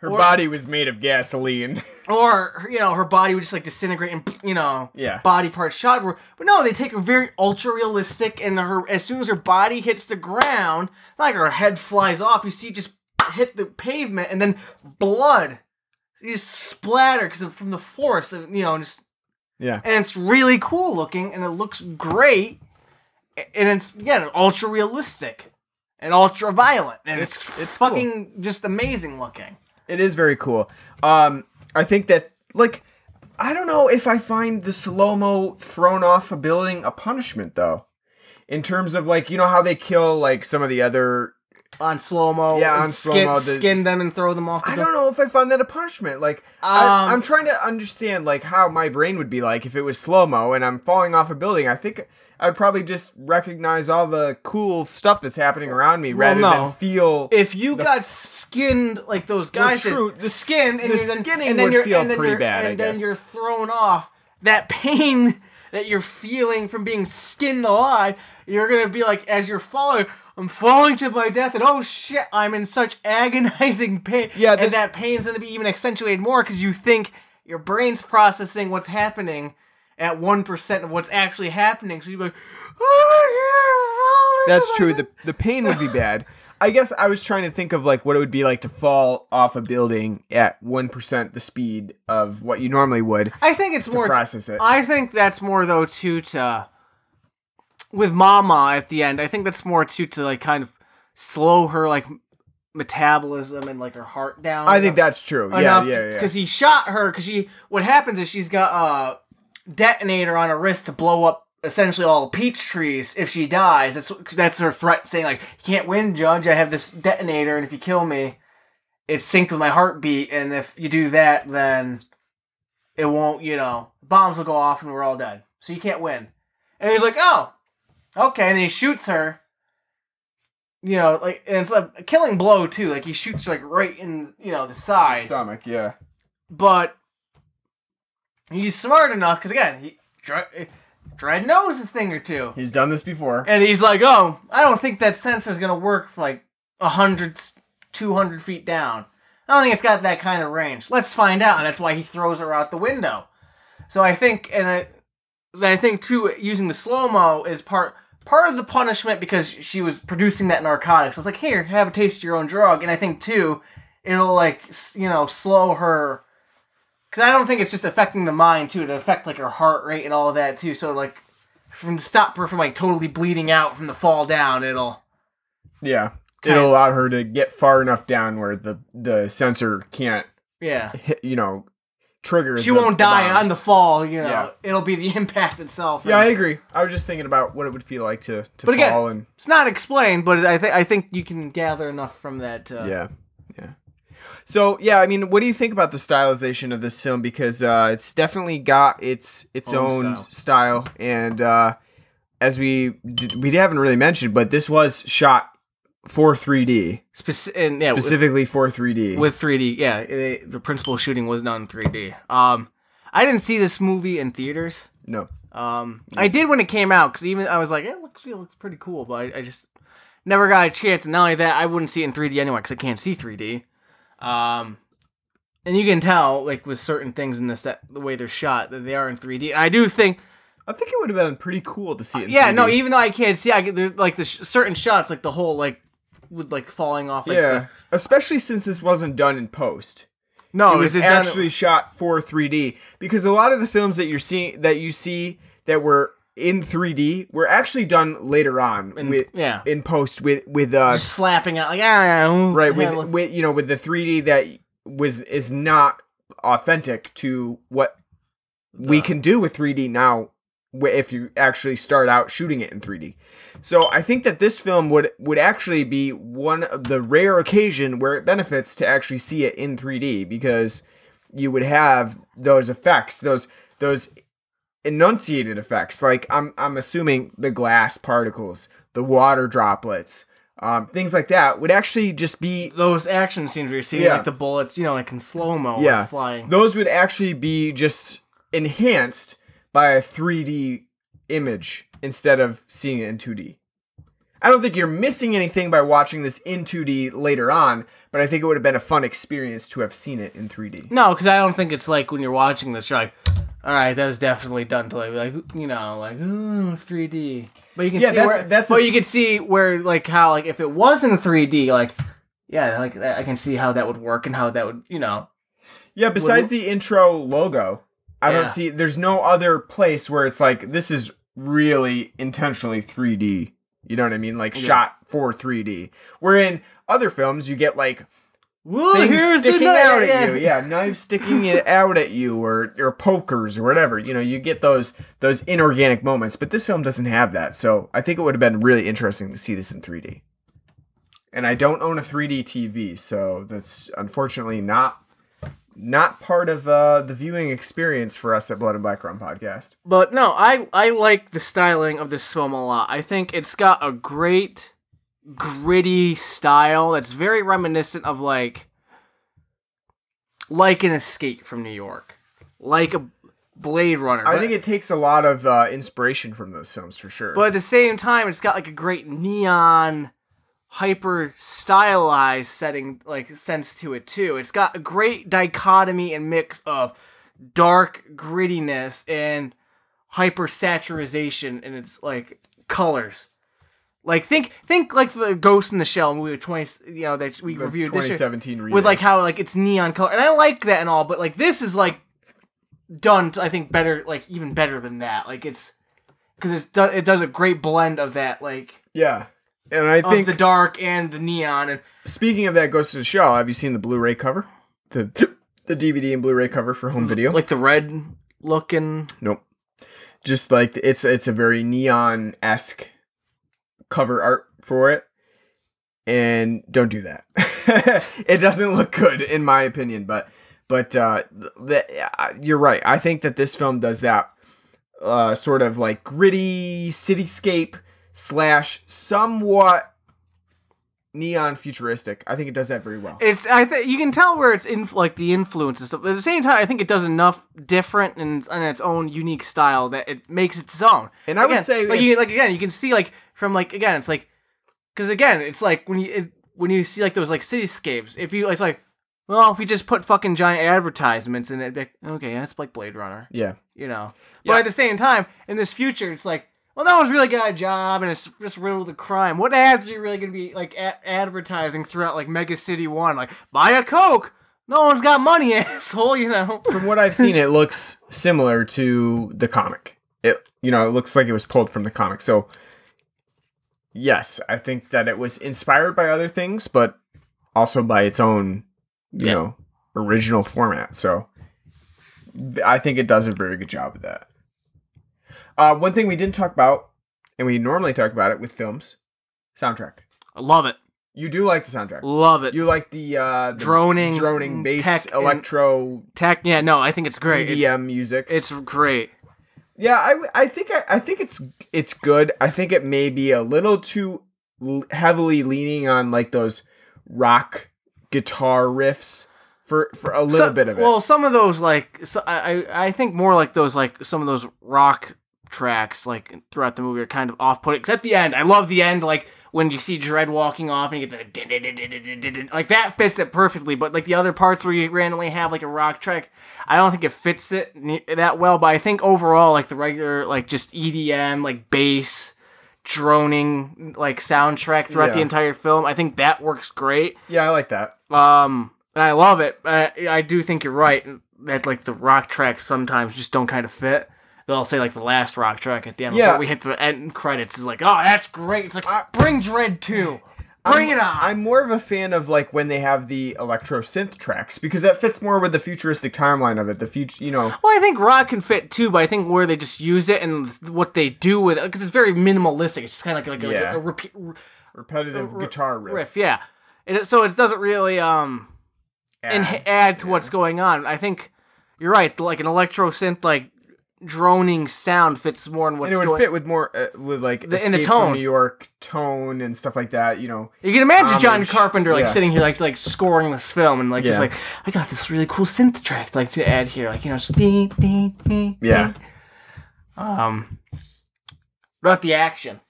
Her Or- body was made of gasoline. or you know her body would just like disintegrate and you know Yeah. body parts shot. But no, they take a very ultra realistic, and her as soon as her body hits the ground, it's not like her head flies off. You see just hit the pavement, and then blood. You just splatter because from the force, of, you know, just yeah. and it's really cool looking, and it looks great, and it's again ultra realistic and ultra violent, and it's It's- it's, it's cool. fucking just amazing looking. It is very cool. Um, I think that like I don't know if I find the slow mo thrown off a building a punishment though. In terms of like you know how they kill like some of the other On slow mo, Yeah, on skin, slow-mo, the- skin them and throw them off. The I door. don't know if I find that a punishment. Like Um, I, I'm trying to understand like how my brain would be like if it was slow mo and I'm falling off a building. I think I'd probably just recognize all the cool stuff that's happening around me rather no. than feel. If you got skinned like those guys true, did, the- skin and the you're then, skinning and then would you're, feel and then pretty you're, bad, and then you're thrown off. That pain that you're feeling from being skinned alive, you're gonna be like, as you're falling, I'm falling to my death, and oh shit, I'm in such agonizing pain. Yeah, the- and that pain's gonna be even accentuated more because you think your brain's processing what's happening at one percent of what's actually happening. So you're like, oh, my god, That's true. The the pain would be bad. I guess I was trying to think of like what it would be like to fall off a building at one percent the speed of what you normally would I think it's to more. process it. I think that's more though too to with Mama at the end. I think that's more too to like kind of slow her like metabolism and like her heart down. I think that's true. Yeah, yeah, yeah. Because he shot her. Because she, what happens is she's got a detonator on her wrist to blow up essentially all the peach trees if she dies. That's that's her threat, saying like, "You can't win, Judge. I have this detonator, and if you kill me, it's synced with my heartbeat, and if you do that, then it won't. You know, bombs will go off, and we're all dead. So you can't win." And he's like, "Oh, okay." And he shoots her. You know, like, and it's a killing blow too. Like he shoots like right in, you know, the side Stomach, yeah. but he's smart enough because again, he Dre- Dredd knows his thing or two, He's done this before. and he's like, "Oh, I don't think that sensor's gonna work for like a hundred, two hundred feet down. I don't think it's got that kind of range. Let's find out." And that's why he throws her out the window. So I think, and I, I think too, using the slow mo is part part of the punishment because she was producing that narcotics. So was like, here, have a taste of your own drug. And I think too, it'll like you know slow her because I don't think it's just affecting the mind too. It'll affect like her heart rate and all of that too. So like from stop her from like totally bleeding out from the fall down, it'll Yeah. It'll allow her to get far enough down where the the sensor can't yeah. hit, you know, trigger. She the- won't the die bombs. on the fall. You know, Yeah. it'll be the impact itself. Yeah, I agree. I was just thinking about what it would feel like to to But again- fall and it's not explained, but I think I think you can gather enough from that. Uh, yeah, yeah. So yeah, I mean, what do you think about the stylization of this film? Because uh, it's definitely got its its Own own style, and uh, as we d- we haven't really mentioned, but this was shot for 3D, Speci- and yeah, with- specifically for 3D. with 3D. Yeah, it, the principal shooting was done in 3D. Um, I didn't see this movie in theaters. no, Um, I did when it came out because even I was like, it looks it looks pretty cool, but I, I just never got a chance. And not only that, I wouldn't see it in 3D anyway because I can't see 3D. Um, and you can tell like with certain things in this that the way they're shot that they are in 3D. And I do think, I think it would have been pretty cool to see it. In yeah, 3D. no, even though I can't see, I get there's like the sh- certain shots like the whole like with like falling off. Like, yeah, the- especially since this wasn't done in post. no, it was it done- actually shot for 3D because a lot of the films that you're seeing that you see that were in 3D were actually done later on in, with yeah, in post with with uh just slapping out like ah, right with look- with you know with the 3D that was is not authentic to what we can do with 3D now if you actually start out shooting it in 3D. So I think that this film would would actually be one of the rare occasion where it benefits to actually see it in 3D because you would have those effects, those those enunciated effects. Like I'm I'm assuming the glass particles, the water droplets, um, things like that would actually just be Those action scenes where you're seeing Yeah. like the bullets, you know, like in slow mo, Yeah. flying. those would actually be just enhanced by a 3D image instead of seeing it in 2D. I don't think you're missing anything by watching this in 2D later on, but I think it would have been a fun experience to have seen it in 3D. No, because I don't think it's like when you're watching this, you're like, all right, that was definitely done to like, like you know, like ooh, 3D. But you can Yeah, see that's- where, that's but the- you can see where like how like if it was in 3D, like yeah, like I can see how that would work and how that would you know. Yeah, besides the intro logo, I Yeah. don't see there's no other place where it's like this is really intentionally 3D. You know what I mean? Like Yeah. shot for 3D. Where in other films you get like things sticking out at yeah. you. Yeah, knives sticking it out at you, or or pokers or whatever. You know, you get those those inorganic moments. But this film doesn't have that, so I think it would have been really interesting to see this in 3D. And I don't own a 3D TV, so that's unfortunately not not part of uh, the viewing experience for us at Blood and Black Rum podcast. But no, I I like the styling of this film a lot. I think it's got a great gritty style that's very reminiscent of like like an escape from New York. Like a Blade Runner. I think it takes a lot of uh, inspiration from those films for sure. But at the same time, it's got like a great neon, hyper stylized setting, like sense to it too. It's got a great dichotomy and mix of dark grittiness and hyper saturation in its like colors. Like think think like the Ghost in the Shell movie of twenty, you know that we The reviewed this year 2017 remake. with like how like it's neon color, and I like that and all, but like this is like done, I think better, like even better than that. Like it's because it does it does a great blend of that, like yeah. And I of think the dark and the neon, and Speaking of that Ghost of the Shell, have you seen the Blu-ray cover? The the DVD and Blu-ray cover for home video? like the red looking. nope. Just like it's it's a very neon esque cover art for it, and don't do that. it doesn't look good in my opinion, but but uh, the, uh, you're right. I think that this film does that uh, sort of like gritty cityscape slash somewhat neon futuristic. I think it does that very well. It's I think you can tell where it's in like the influence and stuff. But at the same time, I think it does enough different and in its own unique style that it makes its own. And I would say like if- you like again, you can see like from like again, it's like because again, it's like when you it, when you see like those like cityscapes. If you it's like well, if we just put fucking giant advertisements in it, like, okay, that's like Blade Runner, yeah. you know. But Yeah. at the same time, in this future, it's like. Well, no one's really got a job, and it's just riddled with crime. What ads are you really gonna be like a- advertising throughout like Mega City One? Like, buy a Coke. No one's got money, asshole. You know. From what I've seen, it looks similar to the comic. It you know, it looks like it was pulled from the comic. So yes, I think that it was inspired by other things, but also by its own, you Yeah. know, original format. So I think it does a very good job of that. Uh, one thing we didn't talk about, and we normally talk about it with films, soundtrack. I love it. You do like the soundtrack. Love it. You like the uh, the Droning, droning bass, tech, electro, Tech. Yeah, no, I think it's great. It's- EDM music. It's, great. Yeah, I, I think I, I think it's it's good. I think it may be a little too heavily leaning on like those rock guitar riffs for for a little So- bit of it. Well, some of those like so I I I think more like those like some of those rock tracks like throughout the movie are kind of off putting. Except the end. I love the end. Like when you see Dredd walking off and you get the like that fits it perfectly. But like the other parts where you randomly have like a rock track, I don't think it fits it that well. But I think overall like the regular like just EDM like bass droning like soundtrack throughout the entire film, I think that works great. yeah, I like that. Um, and I love it. I, I do think you're right that like the rock tracks sometimes just don't kind of fit. They'll say like the last rock track at the end. Yeah. we hit the end credits is like, oh, that's great. It's like bring Dredd too. Bring I'm, it on. I'm more of a fan of like when they have the electro synth tracks because that fits more with the futuristic timeline of it. The future, you know. Well, I think rock can fit too, but I think where they just use it and what they do with it, because it's very minimalistic. It's just kind of like, like, Yeah. like a, repeat, repetitive guitar riff. riff, yeah. It, so it doesn't really um and Add. add to what's going on. I think you're right. Like an electro synth, like droning sound fits more in what's and it would going. fit with more uh, with like The- in the tone. New York tone and stuff like that. You know, You can imagine John. Carpenter like Yeah. sitting here like like scoring this film and like just like I got this really cool synth track like to add here like you know just ding ding ding. Yeah. ding. Um. What about the action?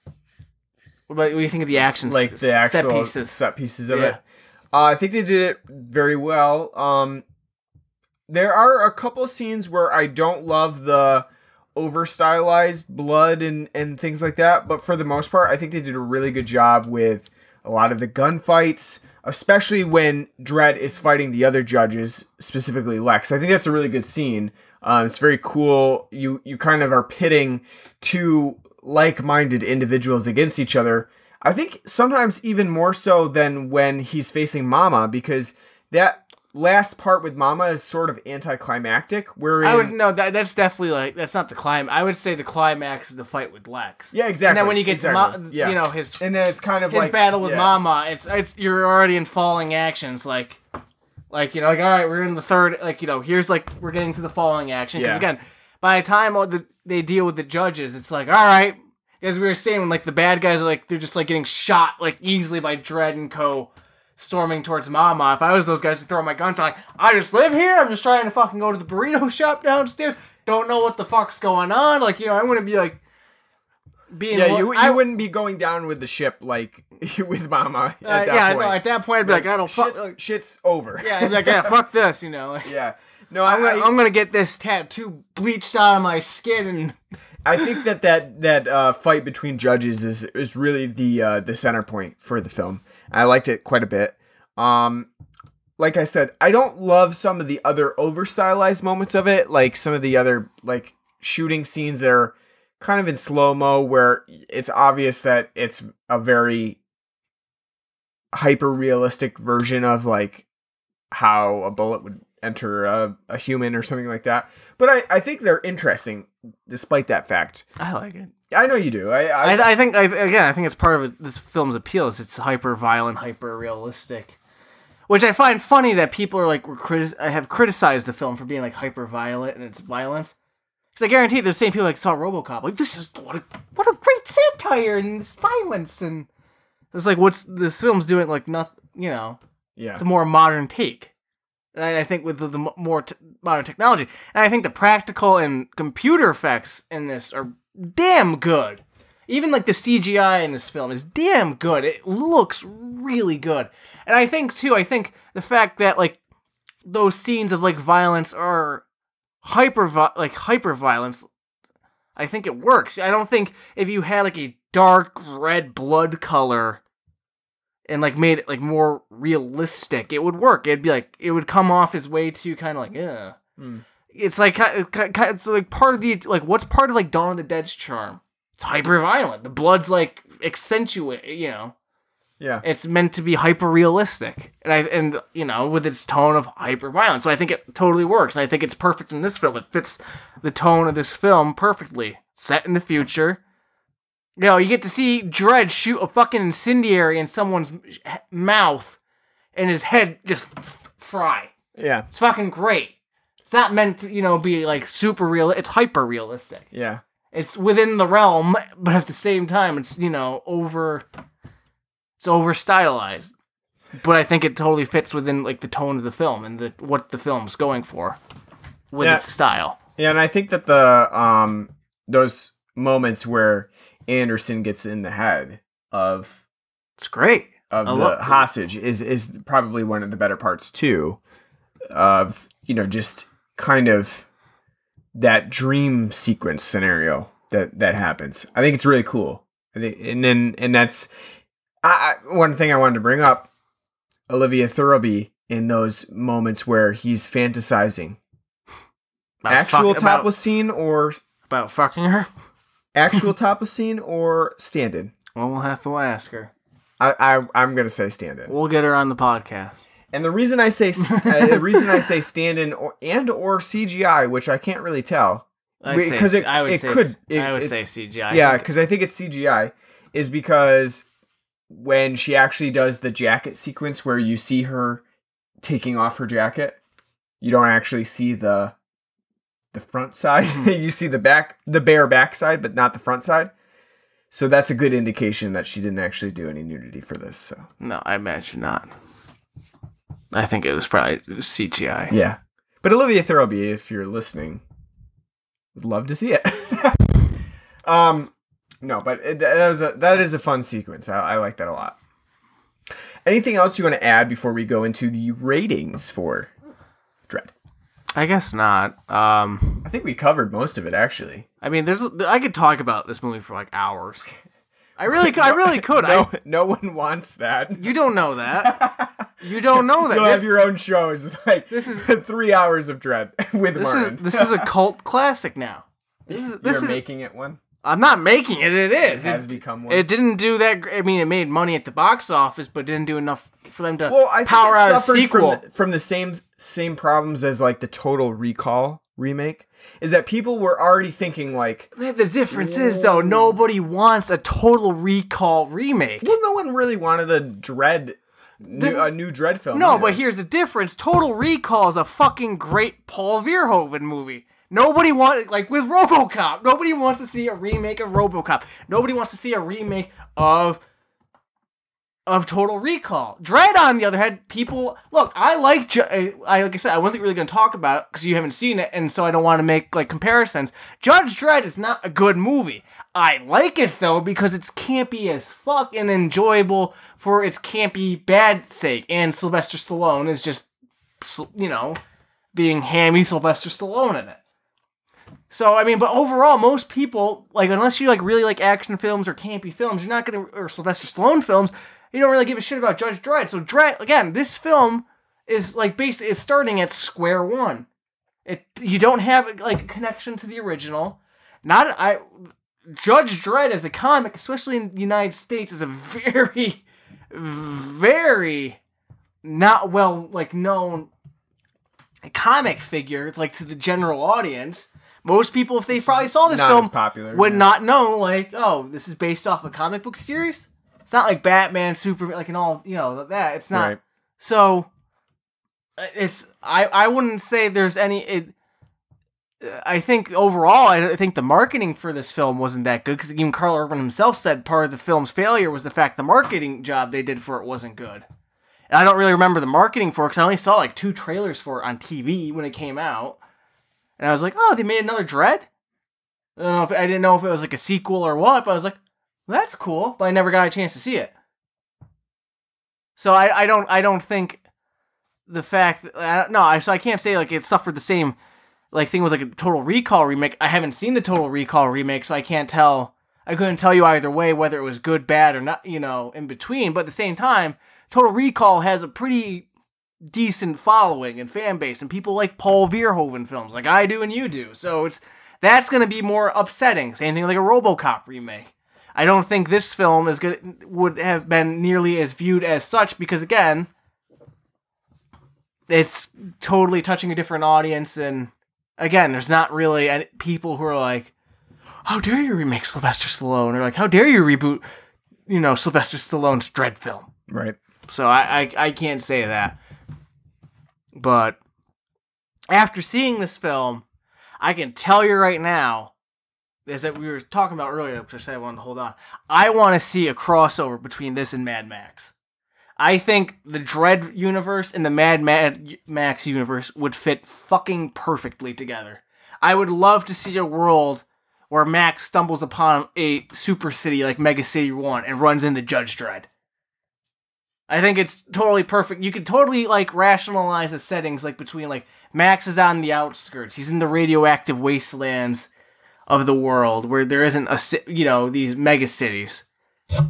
What about what do you think of the action? like the actual set pieces. set pieces of Yeah. it. Uh, I think they did it very well. Um, there are a couple scenes where I don't love the over stylized blood and and things like that, but for the most part, I think they did a really good job with a lot of the gunfights, especially when Dredd is fighting the other judges, specifically Lex. I think that's a really good scene. Um, it's very cool. You you kind of are pitting two like-minded individuals against each other. I think sometimes even more so than when he's facing Mama, because that last part with Mama is sort of anticlimactic. Wherein, I would no. That, that's definitely like that's not the climb. I would say the climax is the fight with Lex. yeah, exactly. And then when you get exactly. to Ma- yeah. you know his and then it's kind of his like battle with yeah. Mama, it's it's you're already in falling actions. Like, like you know, like all right, we're in the third. Like you know, here's like we're getting to the falling action. Because Yeah. again, by the time all the, they deal with the judges, it's like all right. As we were saying, when like the bad guys are like they're just like getting shot like easily by Dredd and Co. Storming towards Mama. If I was those guys, to throw my guns. I'm like, I just live here. I'm just trying to fucking go to the burrito shop downstairs. Don't know what the fuck's going on. Like, you know, I wouldn't be like being. Yeah, you you I- wouldn't be going down with the ship like with Mama at uh, that yeah, point. no. At that point, I'd be like, I don't fuck. shit's, like, shit's over. yeah, I'd be like, yeah, fuck this. You know, like, yeah. No, I'm I, gonna, I'm gonna get this tattoo bleached out of my skin and I think that that that uh, fight between judges is is really the uh, the center point for the film. I liked it quite a bit. Um, like I said, I don't love some of the other over stylized moments of it, like some of the other like shooting scenes that are kind of in slow mo, where it's obvious that it's a very hyper realistic version of like how a bullet would enter a, a human or something like that. But I, I think they're interesting despite that fact. I like it. I know you do. I, I, I, I think I, again, I think it's part of this film's appeal is it's hyper violent, hyper realistic, which I find funny that people are like criti- have criticized the film for being like hyper violent and its violence. Because I guarantee the same people like saw RoboCop like this is what a what a great satire and this violence and it's like what's this film's doing like not you know yeah. it's a more modern take. And I, think with the, the more t- modern technology, and I think the practical and computer effects in this are damn good. Even like the CGI in this film is damn good. It looks really good. And I think too, I think the fact that like those scenes of like violence are hyper like hyper violence I think it works. I don't think if you had like a dark red blood color and like made it like more realistic, it would work. It'd be like it would come off as way too kind of like yeah. Hmm. It's like it's like part of the like what's part of like Dawn of the Dead's charm. It's hyper violent. The blood's like accentuate. You know, Yeah. it's meant to be hyper realistic, and I and you know with its tone of hyper violence. So I think it totally works. And I think it's perfect in this film. It fits the tone of this film perfectly. Set in the future. You know, you get to see Dredd shoot a fucking incendiary in someone's mouth, and his head just fry. Yeah. It's fucking great. It's not meant to, you know, be like super real. It's hyper realistic. Yeah. It's within the realm, but at the same time, it's you know over. It's over stylized, but I think it totally fits within like the tone of the film and the what the film's going for with Yeah. its style. Yeah, and I think that the um those moments where Anderson gets in the head of It's great. of I the love- hostage is is probably one of the better parts too of you know just kind of that dream sequence scenario that that happens i think it's really cool I think, and then and that's I, I, one thing i wanted to bring up olivia thirlby in those moments where he's fantasizing About actual fuck- about- topless scene or about fucking her. Actual topless scene or stand-in Well, we'll have to ask her. I, I I'm gonna say stand-in. We'll get her on the podcast. And the reason I say uh, the reason I say stand-in or, and or CGI, which I can't really tell, I'd Wait, say, 'cause it- I would it say, could- it- I would say CGI. yeah, because I think it's CGI, is because when she actually does the jacket sequence where you see her taking off her jacket, you don't actually see the the front side. you see the back, the bare back side, but not the front side. So that's a good indication that she didn't actually do any nudity for this. So no, I imagine not. I think it was probably CGI. yeah, but Olivia Thirlby, if you're listening, would love to see it. um, no, but it, that is a that is a fun sequence. I, I like that a lot. Anything else you want to add before we go into the ratings for Dredd? I guess not. Um, I think we covered most of it actually. I mean, there's I could talk about this movie for like hours. I really could. I really could. No, I, no one wants that. you don't know that. You don't know that. You'll This, have your own shows, like this is- three hours of Dredd with this Martin. is this is a cult classic now. This is this You're is. making it one. I'm not making it. It It is. has It, become one. it didn't do that. I mean, it made money at the box office, but didn't do enough for them to well, I think power it out a sequel. from the, from the same same problems as like the Total Recall remake. Is that people were already thinking like, The the difference is though, nobody wants a Total Recall remake. well, no one really wanted a Dredd, new, a new Dredd film. No, either. but here's the difference. Total Recall is a fucking great Paul Verhoeven movie. Nobody wants like with RoboCop. Nobody wants to see a remake of RoboCop. Nobody wants to see a remake of of Total Recall. Dredd, on the other hand, people look. I like. I like I said, I wasn't really going to talk about it because you haven't seen it, and so I don't want to make like comparisons. Judge Dredd is not a good movie. I like it though because it's campy as fuck and enjoyable for its campy bad sake. And Sylvester Stallone is just, you know, being hammy Sylvester Stallone in it. So I mean, but overall, most people like unless you like really like action films or campy films, you're not gonna or Sylvester Stallone films, you don't really give a shit about Judge Dredd. So Dredd again, this film is like basically is starting at square one. It you don't have like a connection to the original. Not I Judge Dredd as a comic, especially in the United States, is a very, very not well like known comic figure like to the general audience. Most people, if they probably saw this film, popular, would yeah. not know like, oh, this is based off a comic book series. It's not like Batman, Superman, like and all you know that. It's not. Right. So uh, it's I I wouldn't say there's any. It, uh, I think overall, I I think the marketing for this film wasn't that good because even Karl Urban himself said part of the film's failure was the fact the marketing job they did for it wasn't good. And I don't really remember the marketing for it because I only saw like two trailers for it on TV when it came out, and I was like, oh, they made another Dredd. I don't know if I didn't know if it was like a sequel or what, but I was like, that's cool, but I never got a chance to see it. So I, I don't I don't think the fact that, I, no I so I can't say like it suffered the same like thing with like a Total Recall remake. I haven't seen the Total Recall remake, so I can't tell. I couldn't tell you either way whether it was good, bad, or not. You know, in between. But at the same time, Total Recall has a pretty decent following and fan base, and people like Paul Verhoeven films, like I do and you do. So it's that's gonna be more upsetting. Same thing like a RoboCop remake. I don't think this film is good would have been nearly as viewed as such because again, it's totally touching a different audience and again, there's not really any people who are like, "How dare you remake Sylvester Stallone?" or like, "How dare you reboot, you know, Sylvester Stallone's Dredd film?" right. So I, I I can't say that. But after seeing this film, I can tell you right now, is that we were talking about earlier, which I said I wanted to hold on. I want to see a crossover between this and Mad Max. I think the Dredd universe and the Mad Mad Max universe would fit fucking perfectly together. I would love to see a world where Max stumbles upon a super city like Mega City 1 and runs into Judge Dredd. I think it's totally perfect. You could totally like rationalize the settings like between like Max is on the outskirts. He's in the radioactive wastelands of the world where there isn't a you know these mega cities.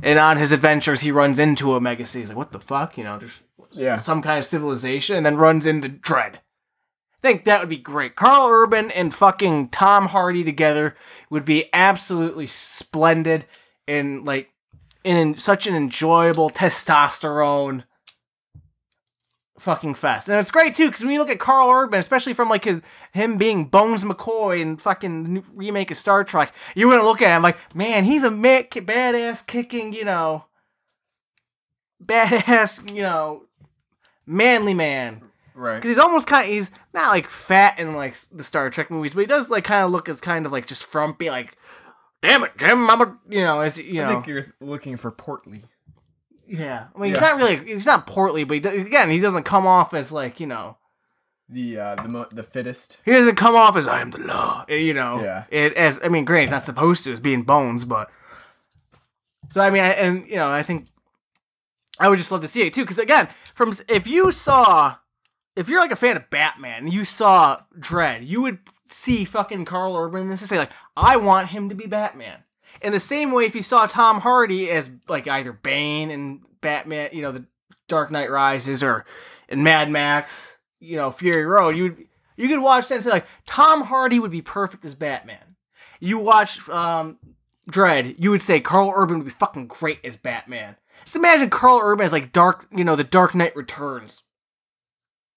And on his adventures, he runs into a mega city. He's like, "What the fuck?" You know, there's Yeah. some kind of civilization, and then runs into Dredd. I think that would be great. Karl Urban and fucking Tom Hardy together would be absolutely splendid. And like, in such an enjoyable testosterone fucking fest. And it's great too, because when you look at Karl Urban, especially from like his him being Bones McCoy in fucking remake of Star Trek, you're gonna look at him like, man, he's a badass kicking, you know, badass, you know, manly man. Right. Because he's almost kind of, he's not like fat in like the Star Trek movies, but he does like kind of look as kind of like just frumpy, like, damn it, Jim, I'm a, you know, as you I know, think you're looking for portly. yeah. I mean, he's Yeah. not really, he's not portly, but he, do- again, he doesn't come off as like, you know, The uh the mo- the fittest. he doesn't come off as I am the law, eh, you know. Yeah. It as I mean, granted, he's not supposed to as being Bones, but so I mean, I, and you know, I think I would just love to see it too, because again, from if you saw, if you're like a fan of Batman, and you saw Dredd, you would see fucking Karl Urban in this and say like, I want him to be Batman. In the same way, if you saw Tom Hardy as like either Bane and Batman, you know, the Dark Knight Rises, or in Mad Max, you know, Fury Road, you you could watch that and say like Tom Hardy would be perfect as Batman. You watch um, Dredd, you would say Karl Urban would be fucking great as Batman. Just imagine Karl Urban as like Dark, you know, the Dark Knight Returns.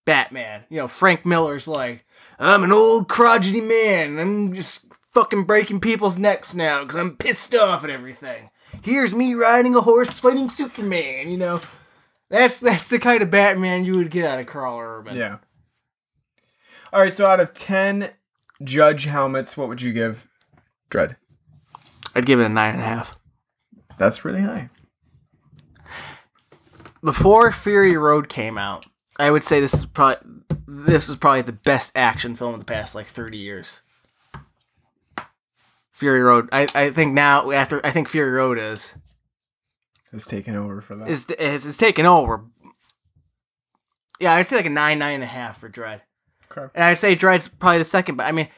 Batman. You know, Frank Miller's like, I'm an old crotchety man. I'm just fucking breaking people's necks now because I'm pissed off at everything. Here's me riding a horse fighting Superman. You know, that's that's the kind of Batman you would get out of Karl Urban. Yeah. All right. So out of ten judge helmets, what would you give Dredd? I'd give it a nine and a half. That's really high. before Fury Road came out, I would say this is probably this is probably the best action film of the past like thirty years. Fury Road. I, I think now after I think Fury Road is Has taken over for that. is is, is taken over. Yeah, I'd say like a nine nine and a half for Dredd, Okay. and I'd say Dredd's probably the second. But I mean,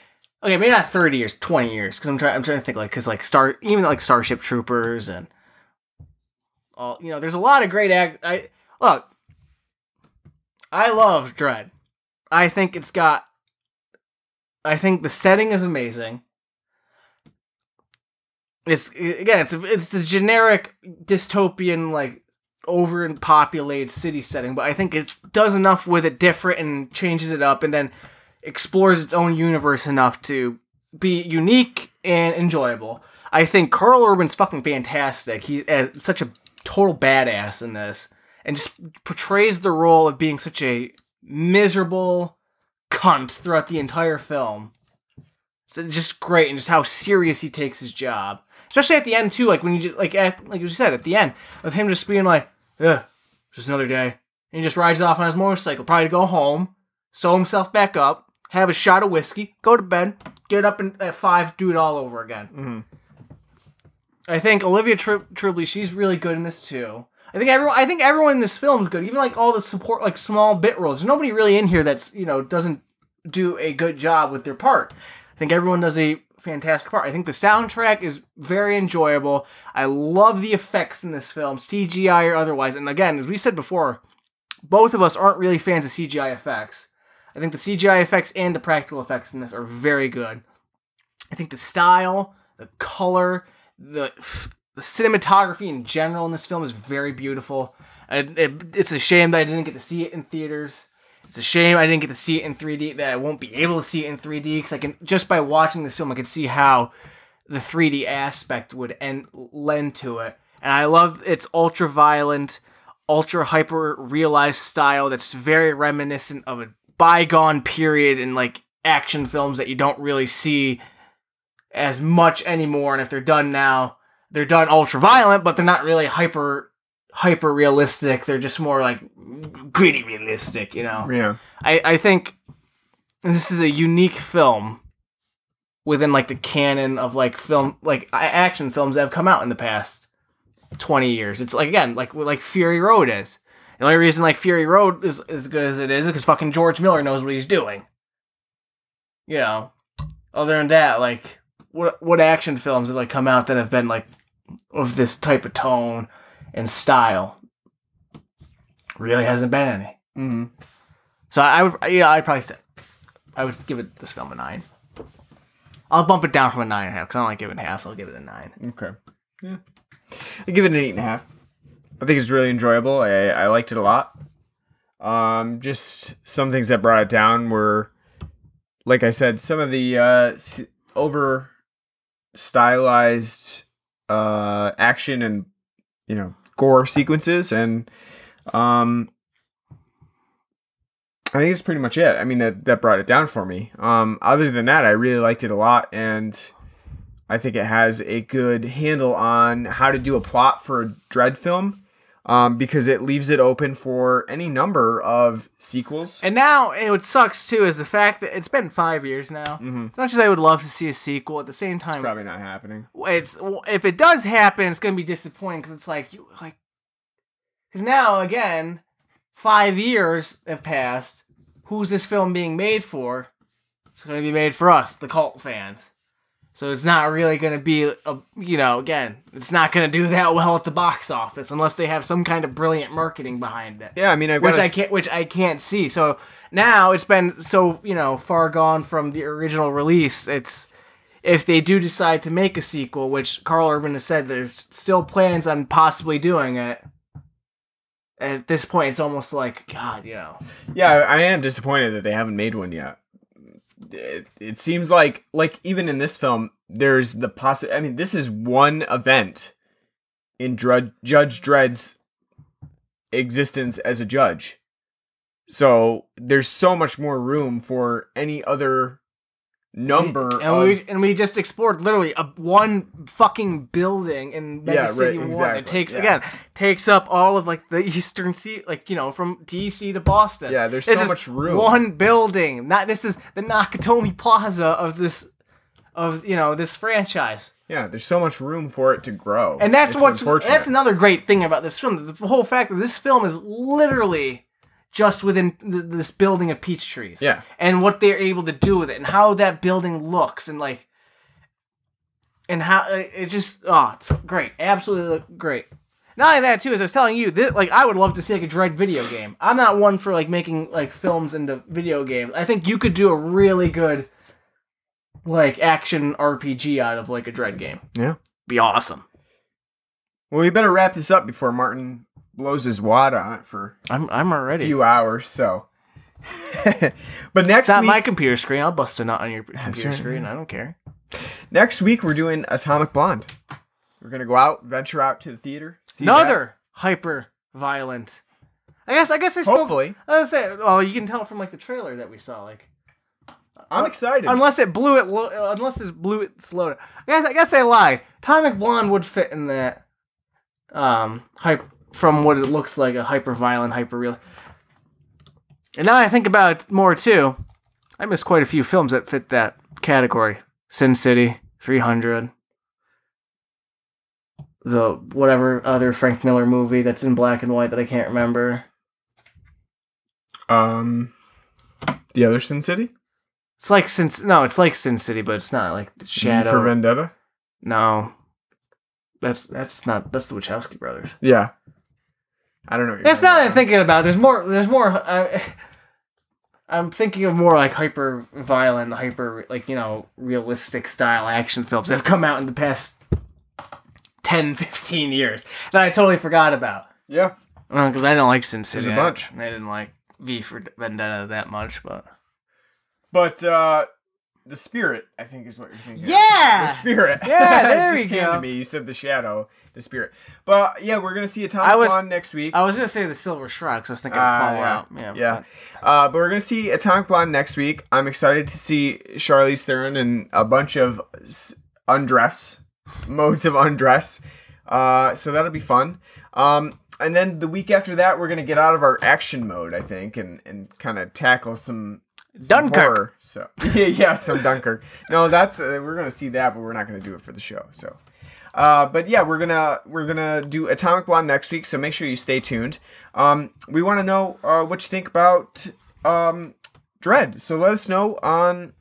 okay, maybe not thirty years, twenty years, because I'm trying I'm trying to think like because like Star even like Starship Troopers and all you know, there's a lot of great act. I look, I love Dredd. I think it's got. I think the setting is amazing. It's again, it's it's the generic dystopian like over populated city setting, but I think it does enough with it different and changes it up, and then explores its own universe enough to be unique and enjoyable. I think Karl Urban's fucking fantastic. He's such a total badass in this, and just portrays the role of being such a miserable cunt throughout the entire film. So just great, and just how serious he takes his job, especially at the end too. Like when you just like at like you said at the end of him just being like, "Ugh, just another day," and he just rides off on his motorcycle, probably to go home, sew himself back up, have a shot of whiskey, go to bed, get up and at five, do it all over again. Mm-hmm. I think Olivia Tri- Tribbley, she's really good in this too. I think everyone, I think everyone in this film is good. Even like all the support, like small bit roles. There's nobody really in here that's you know doesn't do a good job with their part. I think everyone does a fantastic part. I think the soundtrack is very enjoyable. I love the effects in this film, CGI or otherwise. And again, as we said before, both of us aren't really fans of CGI effects. I think the CGI effects and the practical effects in this are very good. I think the style, the color, the the cinematography in general in this film is very beautiful. It, it's a shame that I didn't get to see it in theaters. It's a shame I didn't get to see it in 3D. That I won't be able to see it in 3D because I can just by watching this film I can see how the 3D aspect would end, lend to it. And I love its ultra violent, ultra hyper realized style that's very reminiscent of a bygone period in like action films that you don't really see as much anymore. And if they're done now, they're done ultra violent, but they're not really hyper hyper realistic. They're just more like gritty realistic, you know. Yeah. I, I think this is a unique film within like the canon of like film like action films that have come out in the past 20 years. It's like again like like Fury Road is. The only reason like Fury Road is as good as it is because fucking George Miller knows what he's doing. You know, other than that, like what what action films have like come out that have been like of this type of tone and style? Really hasn't been any. Mm-hmm. So I would, yeah, I'd probably say, I would give it this film a nine. I'll bump it down from a nine and a half because I don't like giving half, so I'll give it a nine. Okay. Yeah. I give it an eight and a half. I think it's really enjoyable. I, I liked it a lot. Um, just some things that brought it down were, like I said, some of the uh, over stylized uh, action and you know gore sequences, and um, I think it's pretty much it. I mean that that brought it down for me. Um, other than that, I really liked it a lot, and I think it has a good handle on how to do a plot for a Dredd film. Um, because it leaves it open for any number of sequels. And now, and what sucks too is the fact that it's been five years now. Mm-hmm. As much as I would love to see a sequel, at the same time, Probably not happening. it's if it does happen, it's gonna be disappointing because it's like you like because now again, five years have passed. Who's this film being made for? It's gonna be made for us, the cult fans. So it's not really gonna be a you know again, it's not gonna do that well at the box office unless they have some kind of brilliant marketing behind it Yeah, I mean, I've which I can't which I can't see. So now it's been so you know far gone from the original release. It's if they do decide to make a sequel, which Karl Urban has said there's still plans on possibly doing it. At this point, it's almost like God, you know. Yeah, I I am disappointed that they haven't made one yet. It, it seems like like even in this film, there's the possi I mean, this is one event in Drud- Judge Dredd's existence as a judge. So there's so much more room for any other number And of we and we just explored literally a one fucking building in Mega Yeah, right, City One. exactly, It takes yeah. again takes up all of like the eastern sea, like you know from DC to Boston. Yeah, there's This so is much room. One building. Not this is the Nakatomi Plaza of this of you know this franchise. yeah, there's so much room for it to grow. And that's It's what's that's another great thing about this film. The whole fact that this film is literally just within th- this building of peach trees. Yeah. And what they're able to do with it and how that building looks and like and how uh, it just oh it's great. Absolutely great. Not only that too, as I was telling you, this, like I would love to see like a Dredd video game. I'm not one for like making like films into video games. I think you could do a really good like action RPG out of like a Dredd game. Yeah. Be awesome. Well, we better wrap this up before Martin blows his wad on it for I'm I'm a few hours. So, but next it's not week, my computer screen. I'll bust a nut on your computer right, screen. I don't care. next week we're doing Atomic Blonde. We're gonna go out, venture out to the theater. That. Another hyper violent. I guess I guess I spoke. Hopefully, I was say, oh, you can tell from like the trailer that we saw, like I'm excited. unless it blew it, lo- unless it blew it slowed. I guess I guess I lied. Atomic Blonde would fit in that. Um, hype from what it looks like a hyper violent, hyper real. And now I think about it more too. I missed quite a few films that fit that category. Sin City, 300. The whatever other Frank Miller movie that's in black and white that I can't remember. um, the other Sin City, It's like Sin no, it's like Sin City, but it's not like Shadow. for Vendetta. No, that's that's not that's the Wachowski brothers. Yeah, I don't know. What you're That's not what I'm thinking about. There's more. There's more. Uh, I'm thinking of more like hyper violent, hyper like you know realistic style action films that have come out in the past 10, 15 years that I totally forgot about. Yeah, Because I don't like Sin City. There's a I- bunch. I, didn't like V for Vendetta that much, but but uh, the Spirit, I think, is what you're thinking. of. Yeah! the Spirit. Yeah, It there just we came go. To me, you said the Shadow, the Spirit. But yeah, we're gonna see Atomic was- Blonde next week. I was gonna say the Silver Shrine because I was thinking Ah, of yeah. Fallout. Yeah, Yeah. Uh, but we're gonna see Atomic Blonde next week. I'm excited to see Charlize Theron and a bunch of undress modes of undress. Uh, so that'll be fun. Um, and then the week after that, we're gonna get out of our action mode, I think, and and kind of tackle some. some Dunkirk. horror. So yeah, yeah, some Dunkirk. No, that's uh, we're gonna see that, but we're not gonna do it for the show. So. Uh, but yeah, we're gonna we're gonna do Atomic Blonde next week, so make sure you stay tuned. Um, we want to know uh, what you think about um, Dredd, so let us know on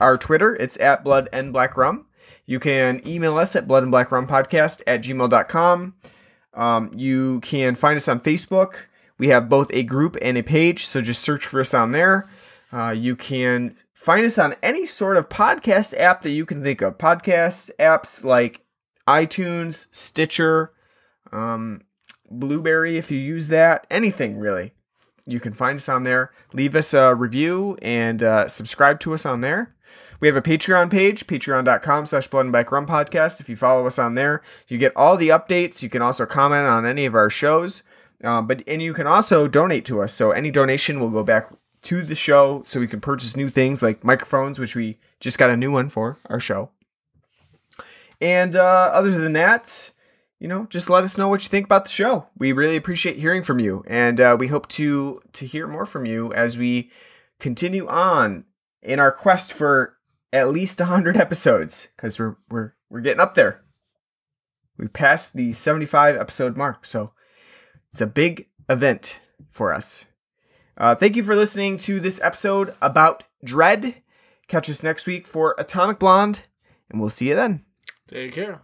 our Twitter. It's at Blood and Black Rum. You can email us at blood and black rum podcast at gmail.com. Um, you can find us on Facebook. We have both a group and a page, so just search for us on there. Uh, you can find us on any sort of podcast app that you can think of. Podcast apps like iTunes, Stitcher, um, Blubrry if you use that, anything really. You can find us on there. Leave us a review and uh, subscribe to us on there. We have a Patreon page, patreon.com slash blood and black rum podcast. If you follow us on there, you get all the updates. You can also comment on any of our shows. Um, but and you can also donate to us. So any donation will go back to the show so we can purchase new things like microphones, which we just got a new one for our show. And uh, other than that, you know, just let us know what you think about the show. We really appreciate hearing from you, and uh, we hope to to hear more from you as we continue on in our quest for at least 100 episodes because we're we're we're getting up there. We passed the 75 episode mark, so it's a big event for us. Uh, thank you for listening to this episode about Dredd. Catch us next week for Atomic Blonde, and we'll see you then. Take care.